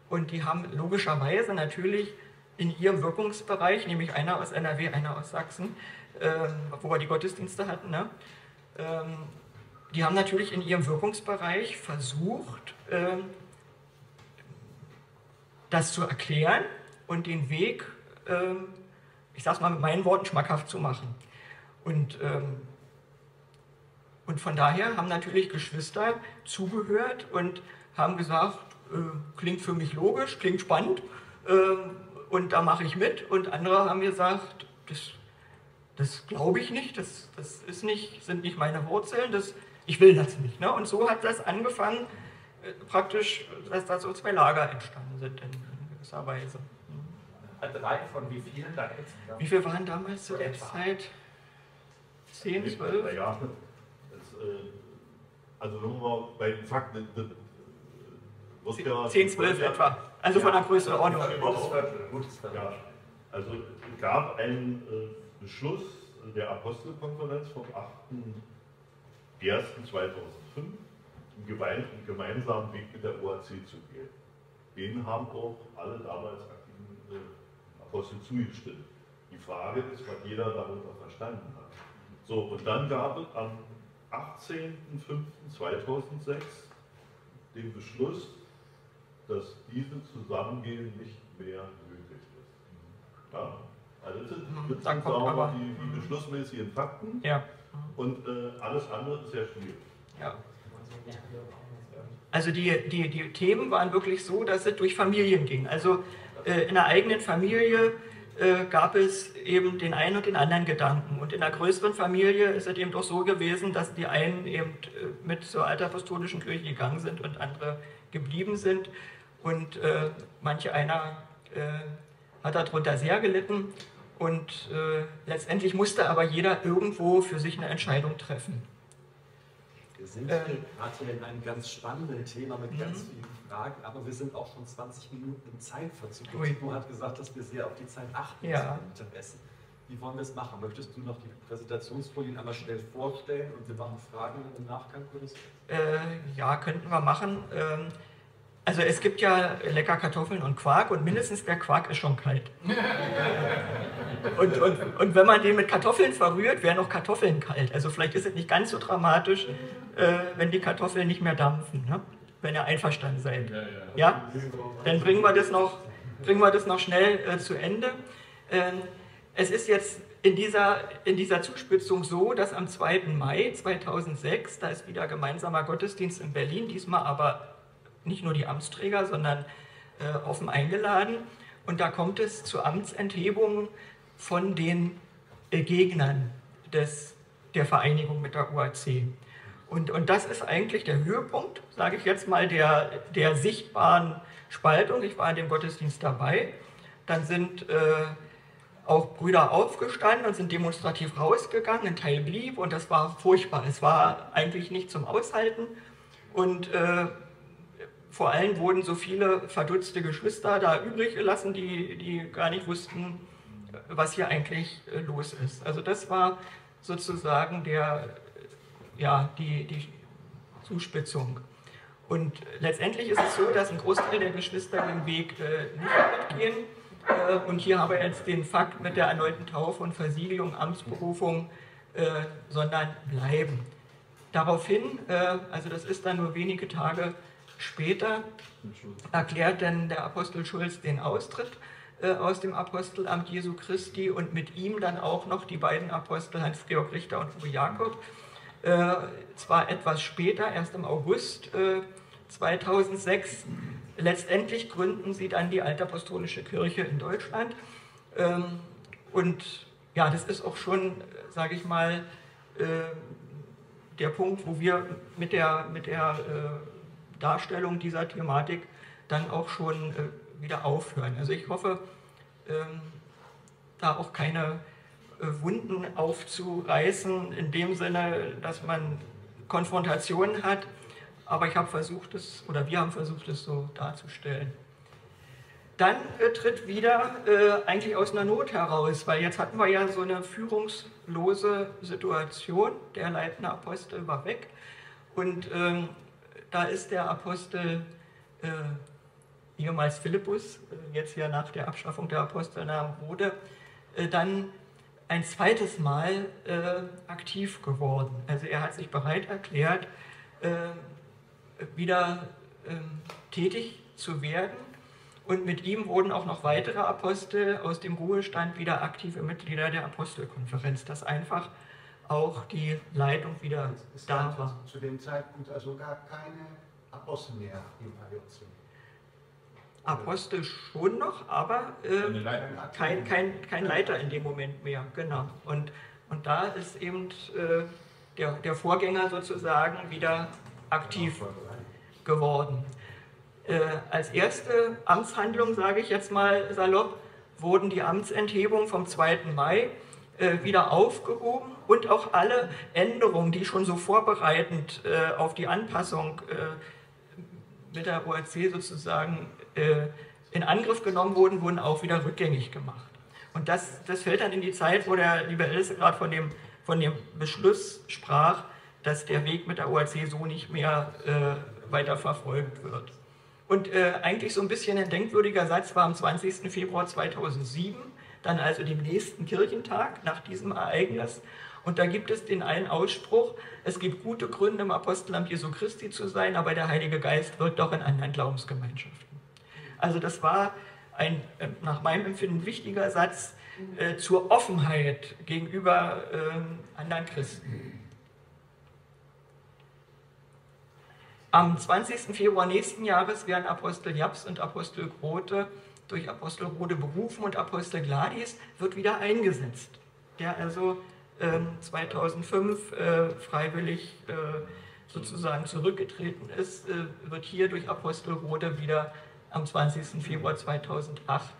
Und die haben logischerweise natürlich in ihrem Wirkungsbereich, nämlich einer aus NRW, einer aus Sachsen, ähm, wo wir die Gottesdienste hatten, ne? ähm, die haben natürlich in ihrem Wirkungsbereich versucht, ähm, das zu erklären und den Weg, ähm, ich sage mal mit meinen Worten, schmackhaft zu machen. Und, ähm, und von daher haben natürlich Geschwister zugehört und haben gesagt, äh, klingt für mich logisch, klingt spannend ähm, und da mache ich mit. Und andere haben gesagt, das, das glaube ich nicht, das, das ist nicht, sind nicht meine Wurzeln, das, ich will das nicht. Ne? Und so hat das angefangen, äh, praktisch, dass da so zwei Lager entstanden sind in, gewisser Weise. Drei von wie vielen dann insgesamt? Wie viel waren damals zu der. Zeit? 10, 12? Ja, das, äh, also wenn wir bei den Fakten, äh, 10, 12 etwa. Also von der Größenordnung. Ja, Gutes. Ja, also es gab einen äh, Beschluss der Apostelkonferenz vom 8.1.2005, einen gemein- einen gemeinsamen Weg mit der OAC zu gehen. Den haben auch alle damals aktiven äh, Apostel zugestimmt. Die Frage ist, was jeder darunter verstanden hat. So, und dann gab es am 18.05.2006 den Beschluss, dass dieses Zusammengehen nicht mehr möglich ist. Ja, also das sind, das Mhm. Sagen wir die, die beschlussmäßigen Fakten Ja. und äh, alles andere ist ja schwierig. Ja. Also die, die, die Themen waren wirklich so, dass es durch Familien ging. Also äh, in der eigenen Familie äh, gab es eben den einen und den anderen Gedanken. Und in der größeren Familie ist es eben doch so gewesen, dass die einen eben äh, mit zur alterapostolischen Kirche gegangen sind und andere geblieben sind. Und äh, manche einer äh, hat darunter sehr gelitten. Und äh, letztendlich musste aber jeder irgendwo für sich eine Entscheidung treffen. Wir sind Ähm. hier gerade hier in einem ganz spannenden Thema mit ganz Mhm. vielen Fragen, aber wir sind auch schon 20 Minuten im Zeitverzug. Timo hat gesagt, dass wir sehr auf die Zeit achten Ja. müssen, Interesse. Wie wollen wir es machen? Möchtest du noch die Präsentationsfolien einmal schnell vorstellen und wir machen Fragen im Nachgang? Äh, ja, könnten wir machen. Ähm, also es gibt ja lecker Kartoffeln und Quark und mindestens der Quark ist schon kalt. Und, und, und wenn man den mit Kartoffeln verrührt, wären auch Kartoffeln kalt. Also vielleicht ist es nicht ganz so dramatisch, äh, wenn die Kartoffeln nicht mehr dampfen, ne? wenn ihr einverstanden seid. Ja. Dann bringen wir das noch, bringen wir das noch schnell äh, zu Ende. Ähm, es ist jetzt in dieser, in dieser Zuspitzung so, dass am 2. Mai 2006, da ist wieder gemeinsamer Gottesdienst in Berlin, diesmal aber nicht nur die Amtsträger, sondern äh, offen eingeladen. Und da kommt es zu Amtsenthebungen von den äh, Gegnern des, der Vereinigung mit der UAC. Und, und das ist eigentlich der Höhepunkt, sage ich jetzt mal, der, der sichtbaren Spaltung. Ich war in dem Gottesdienst dabei. Dann sind äh, auch Brüder aufgestanden und sind demonstrativ rausgegangen. Ein Teil blieb und das war furchtbar. Es war eigentlich nicht zum Aushalten. Und äh, vor allem wurden so viele verdutzte Geschwister da übrig gelassen, die, die gar nicht wussten, was hier eigentlich äh, los ist. Also das war sozusagen der, ja, die, die Zuspitzung. Und letztendlich ist es so, dass ein Großteil der Geschwister den Weg äh, nicht mitgehen. Äh, und hier haben wir jetzt den Fakt mit der erneuten Taufe und Versiegelung, Amtsberufung, äh, sondern bleiben. Daraufhin, äh, also das ist dann nur wenige Tage Später erklärt dann der Apostel Schulz den Austritt äh, aus dem Apostelamt Jesu Christi und mit ihm dann auch noch die beiden Apostel Hans-Georg Richter und Uwe Jakob. Äh, zwar etwas später, erst im August äh, 2006. Letztendlich gründen sie dann die Altapostolische Kirche in Deutschland. Ähm, und ja, das ist auch schon, sage ich mal, äh, der Punkt, wo wir mit der, mit der äh, Darstellung dieser Thematik dann auch schon äh, wieder aufhören. Also ich hoffe, ähm, da auch keine äh, Wunden aufzureißen, in dem Sinne, dass man Konfrontationen hat. Aber ich habe versucht, es, oder wir haben versucht, es so darzustellen. Dann äh, tritt wieder äh, eigentlich aus einer Not heraus, weil jetzt hatten wir ja so eine führungslose Situation. Der leitende Apostel war weg und ähm, da ist der Apostel äh, ehemals Philippus, äh, jetzt ja nach der Abschaffung der Apostelnamen wurde, äh, dann ein zweites Mal äh, aktiv geworden. Also er hat sich bereit erklärt, äh, wieder ähm, tätig zu werden. Und mit ihm wurden auch noch weitere Apostel aus dem Ruhestand wieder aktive Mitglieder der Apostelkonferenz, dass einfach auch die Leitung wieder da war. Zu dem Zeitpunkt also gar keine Apostel mehr im AJC. Apostel schon noch, aber äh, kein, kein, kein Leiter in dem Moment mehr, genau. Und, und da ist eben äh, der, der Vorgänger sozusagen wieder aktiv geworden. Äh, als erste Amtshandlung, sage ich jetzt mal salopp, wurden die Amtsenthebungen vom 2. Mai wieder aufgehoben und auch alle Änderungen, die schon so vorbereitend äh, auf die Anpassung äh, mit der ORC sozusagen äh, in Angriff genommen wurden, wurden auch wieder rückgängig gemacht. Und das, das fällt dann in die Zeit, wo der liebe Else gerade von dem, von dem Beschluss sprach, dass der Weg mit der ORC so nicht mehr äh, weiter verfolgt wird. Und äh, eigentlich so ein bisschen ein denkwürdiger Satz war am 20. Februar 2007, dann also dem nächsten Kirchentag nach diesem Ereignis. Und da gibt es den einen Ausspruch, es gibt gute Gründe, im Apostelamt Jesu Christi zu sein, aber der Heilige Geist wirkt auch in anderen Glaubensgemeinschaften. Also das war ein äh, nach meinem Empfinden wichtiger Satz äh, zur Offenheit gegenüber äh, anderen Christen. Am 20. Februar nächsten Jahres werden Apostel Japs und Apostel Grote durch Apostel Rode berufen und Apostel Gladys wird wieder eingesetzt, der also 2005 ähm, äh, freiwillig äh, sozusagen zurückgetreten ist, äh, wird hier durch Apostel Rode wieder am 20. Februar 2008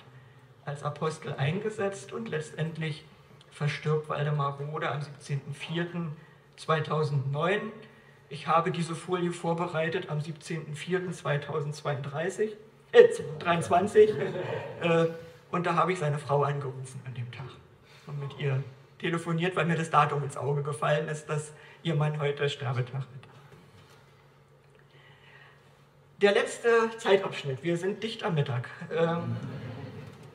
als Apostel eingesetzt und letztendlich verstirbt Waldemar Rode am 17.04.2009. Ich habe diese Folie vorbereitet am 17.04.2022, äh, 23, äh, und da habe ich seine Frau angerufen an dem Tag. Und mit ihr telefoniert, weil mir das Datum ins Auge gefallen ist, dass ihr Mann heute Sterbetag hat. Der letzte Zeitabschnitt, wir sind dicht am Mittag. Ähm,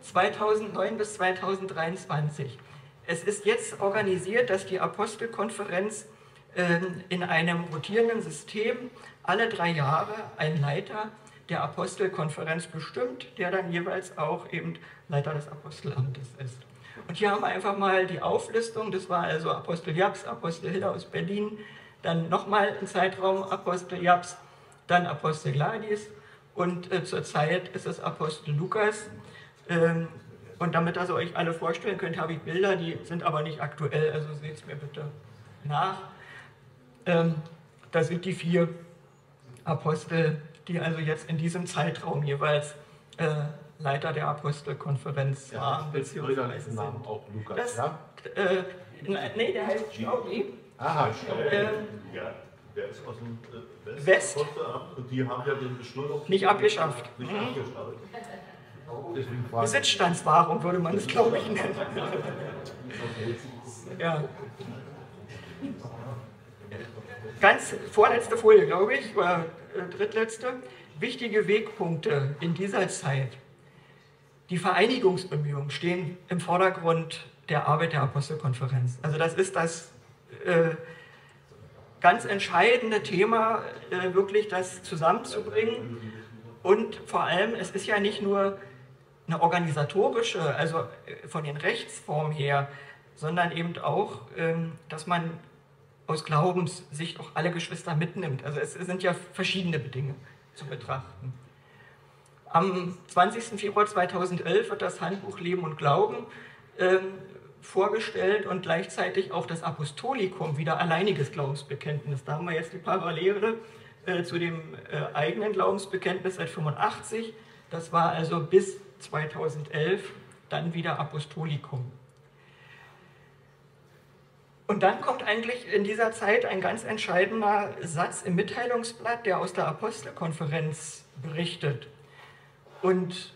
2009 bis 2023. Es ist jetzt organisiert, dass die Apostelkonferenz ähm, in einem rotierenden System alle drei Jahre einen Leiter der Apostelkonferenz bestimmt, der dann jeweils auch eben Leiter des Apostelamtes ist. Und hier haben wir einfach mal die Auflistung, das war also Apostel Japs, Apostel Hiller aus Berlin, dann nochmal ein Zeitraum Apostel Japs, dann Apostel Gladys und äh, zurzeit ist es Apostel Lukas. Ähm, und damit ihr euch alle vorstellen könnt, habe ich Bilder, die sind aber nicht aktuell, also seht es mir bitte nach. Ähm, das sind die vier Apostel, die also jetzt in diesem Zeitraum jeweils äh, Leiter der Apostelkonferenz Ja, waren. das bürgerliche Namen auch Lukas, Das, ja? äh, nee, der heißt Staudi. Aha, Ähm, Ja, der ist aus dem äh, West- West. Und die haben ja den Beschluss Nicht abgeschafft. Nicht Mhm. abgeschafft. Besitzstandswahrung würde man es, glaube ich, nennen. ja. Ganz vorletzte Folie, glaube ich, äh, drittletzte. Wichtige Wegpunkte in dieser Zeit. Die Vereinigungsbemühungen stehen im Vordergrund der Arbeit der Apostelkonferenz. Also das ist das äh, ganz entscheidende Thema, äh, wirklich das zusammenzubringen. Und vor allem, es ist ja nicht nur eine organisatorische, also äh, von den Rechtsformen her, sondern eben auch, ähm, dass man aus Glaubenssicht auch alle Geschwister mitnimmt. Also es sind ja verschiedene Dinge zu betrachten. Am 20. Februar 2011 wird das Handbuch Leben und Glauben ähm, vorgestellt und gleichzeitig auch das Apostolikum, wieder alleiniges Glaubensbekenntnis. Da haben wir jetzt die Parallele äh, zu dem äh, eigenen Glaubensbekenntnis seit 85. Das war also bis 2011 dann wieder Apostolikum. Und dann kommt eigentlich in dieser Zeit ein ganz entscheidender Satz im Mitteilungsblatt, der aus der Apostelkonferenz berichtet. Und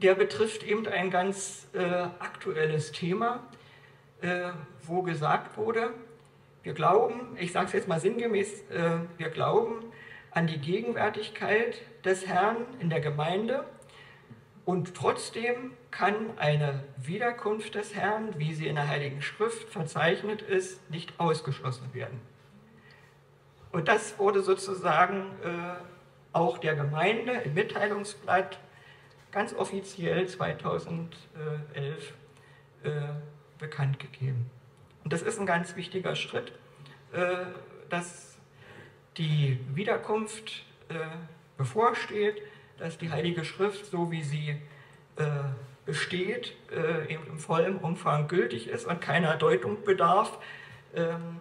der betrifft eben ein ganz äh, aktuelles Thema, äh, wo gesagt wurde, wir glauben, ich sage es jetzt mal sinngemäß, äh, wir glauben an die Gegenwärtigkeit des Herrn in der Gemeinde und trotzdem kann eine Wiederkunft des Herrn, wie sie in der Heiligen Schrift verzeichnet ist, nicht ausgeschlossen werden. Und das wurde sozusagen äh, auch der Gemeinde im Mitteilungsblatt ganz offiziell 2011 äh, bekannt gegeben. Und das ist ein ganz wichtiger Schritt, äh, dass die Wiederkunft äh, bevorsteht, dass die Heilige Schrift, so wie sie äh, besteht, äh, eben im vollen Umfang gültig ist und keiner Deutung bedarf. Ähm,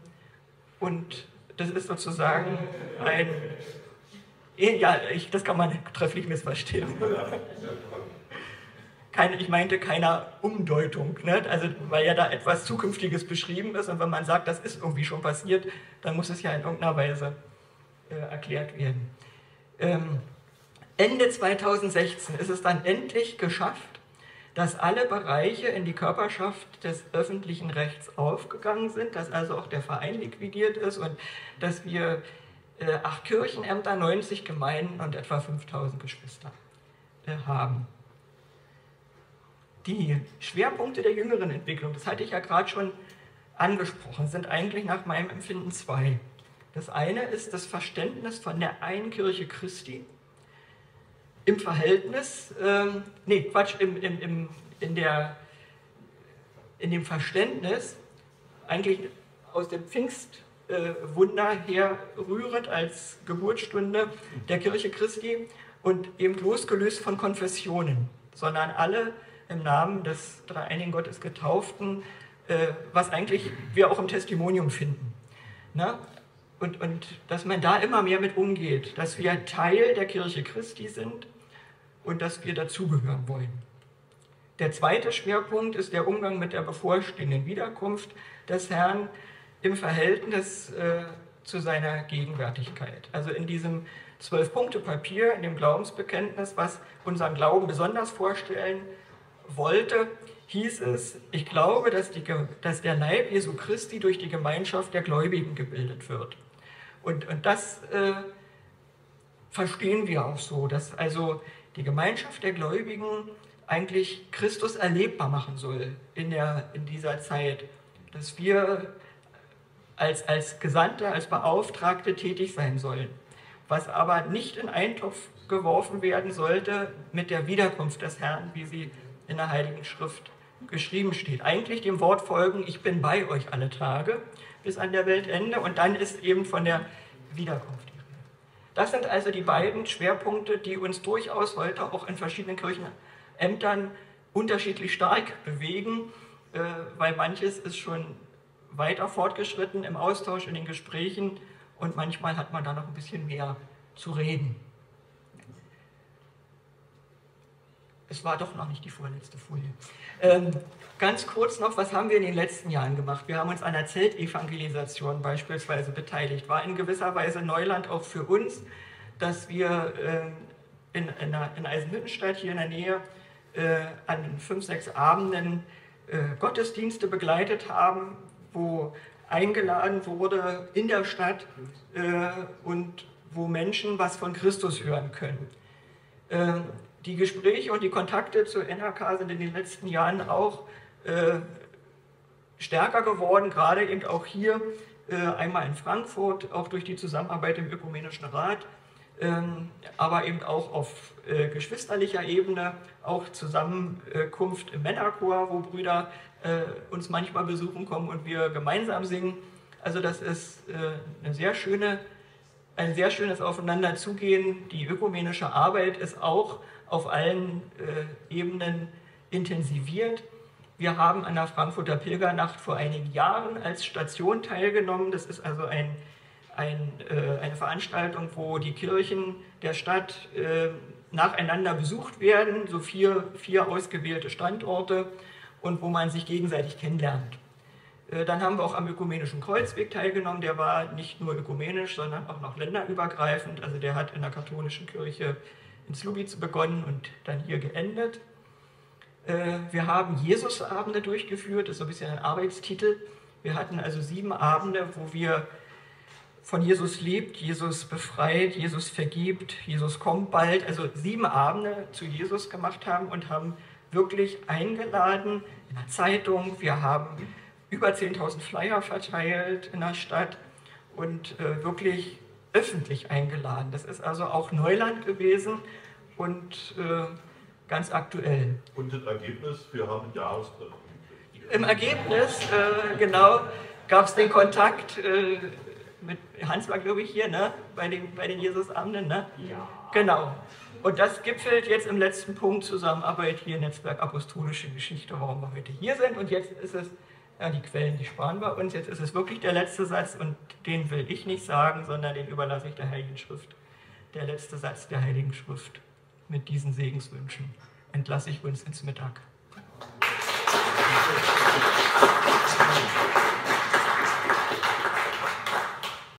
und das ist sozusagen ein, ja, ich, das kann man trefflich missverstehen. Keine, ich meinte keiner Umdeutung, ne? also, weil ja da etwas Zukünftiges beschrieben ist und wenn man sagt, das ist irgendwie schon passiert, dann muss es ja in irgendeiner Weise äh, erklärt werden. Ähm, Ende 2016 ist es dann endlich geschafft, dass alle Bereiche in die Körperschaft des öffentlichen Rechts aufgegangen sind, dass also auch der Verein liquidiert ist und dass wir äh, acht Kirchenämter, 90 Gemeinden und etwa 5000 Geschwister äh, haben. Die Schwerpunkte der jüngeren Entwicklung, das hatte ich ja gerade schon angesprochen, sind eigentlich nach meinem Empfinden zwei. Das eine ist das Verständnis von der einen Kirche Christi im Verhältnis, ähm, nee, Quatsch, im, im, im, in, der, in dem Verständnis, eigentlich aus dem Pfingstwunder äh, her rührend als Geburtsstunde der Kirche Christi und eben losgelöst von Konfessionen, sondern alle im Namen des dreieinigen Gottes Getauften, äh, was eigentlich wir auch im Testimonium finden. Ne? Und, und dass man da immer mehr mit umgeht, dass wir Teil der Kirche Christi sind und dass wir dazugehören wollen. Der zweite Schwerpunkt ist der Umgang mit der bevorstehenden Wiederkunft des Herrn im Verhältnis äh, zu seiner Gegenwärtigkeit. Also in diesem Zwölf-Punkte-Papier, in dem Glaubensbekenntnis, was unseren Glauben besonders vorstellen wollte, hieß es, ich glaube, dass, die, dass der Leib Jesu Christi durch die Gemeinschaft der Gläubigen gebildet wird. Und, und das äh, verstehen wir auch so, dass also die Gemeinschaft der Gläubigen eigentlich Christus erlebbar machen soll in, der, in dieser Zeit. Dass wir als, als Gesandte, als Beauftragte tätig sein sollen. Was aber nicht in Eintopf geworfen werden sollte mit der Wiederkunft des Herrn, wie sie in der Heiligen Schrift geschrieben steht. Eigentlich dem Wort folgen, ich bin bei euch alle Tage bis an der Weltende und dann ist eben von der Wiederkunft die Rede. Das sind also die beiden Schwerpunkte, die uns durchaus heute auch in verschiedenen Kirchenämtern unterschiedlich stark bewegen, äh, weil manches ist schon weiter fortgeschritten im Austausch, in den Gesprächen und manchmal hat man da noch ein bisschen mehr zu reden. Es war doch noch nicht die vorletzte Folie. Ähm, ganz kurz noch, was haben wir in den letzten Jahren gemacht? Wir haben uns an der Zeltevangelisation beispielsweise beteiligt. War in gewisser Weise Neuland auch für uns, dass wir äh, in, in, in Eisenhüttenstadt hier in der Nähe äh, an fünf, sechs Abenden äh, Gottesdienste begleitet haben, wo eingeladen wurde in der Stadt äh, und wo Menschen was von Christus hören können. Die Gespräche und die Kontakte zur NRK sind in den letzten Jahren auch äh, stärker geworden, gerade eben auch hier, äh, einmal in Frankfurt, auch durch die Zusammenarbeit im Ökumenischen Rat, ähm, aber eben auch auf äh, geschwisterlicher Ebene, auch Zusammenkunft im Männerchor, wo Brüder äh, uns manchmal besuchen kommen und wir gemeinsam singen. Also das ist eine sehr schöne, ein sehr schönes Aufeinanderzugehen. Die ökumenische Arbeit ist auch auf allen äh, Ebenen intensiviert. Wir haben an der Frankfurter Pilgernacht vor einigen Jahren als Station teilgenommen. Das ist also ein, ein, äh, eine Veranstaltung, wo die Kirchen der Stadt äh, nacheinander besucht werden, so vier, vier ausgewählte Standorte und wo man sich gegenseitig kennenlernt. Äh, dann haben wir auch am Ökumenischen Kreuzweg teilgenommen. Der war nicht nur ökumenisch, sondern auch noch länderübergreifend. Also der hat in der katholischen Kirche in Slubitz begonnen und dann hier geendet. Äh, wir haben Jesusabende durchgeführt, das ist so ein bisschen ein Arbeitstitel. Wir hatten also sieben Abende, wo wir von Jesus lebt, Jesus befreit, Jesus vergibt, Jesus kommt bald. Also sieben Abende zu Jesus gemacht haben und haben wirklich eingeladen in der Zeitung. Wir haben über 10.000 Flyer verteilt in der Stadt und äh, wirklich öffentlich eingeladen. Das ist also auch Neuland gewesen und äh, ganz aktuell. Und das Ergebnis, wir haben Jahrestreffen. Im Ergebnis, äh, genau, gab es den Kontakt äh, mit Hans war, glaube ich, hier, ne? bei den, bei den Jesusabenden. Ne? Ja. Genau. Und das gipfelt jetzt im letzten Punkt Zusammenarbeit hier Netzwerk Apostolische Geschichte, warum wir heute hier sind. Und jetzt ist es, ja, die Quellen, die sparen wir uns. Jetzt ist es wirklich der letzte Satz und den will ich nicht sagen, sondern den überlasse ich der Heiligen Schrift. Der letzte Satz der Heiligen Schrift. Mit diesen Segenswünschen entlasse ich uns ins Mittag. Applaus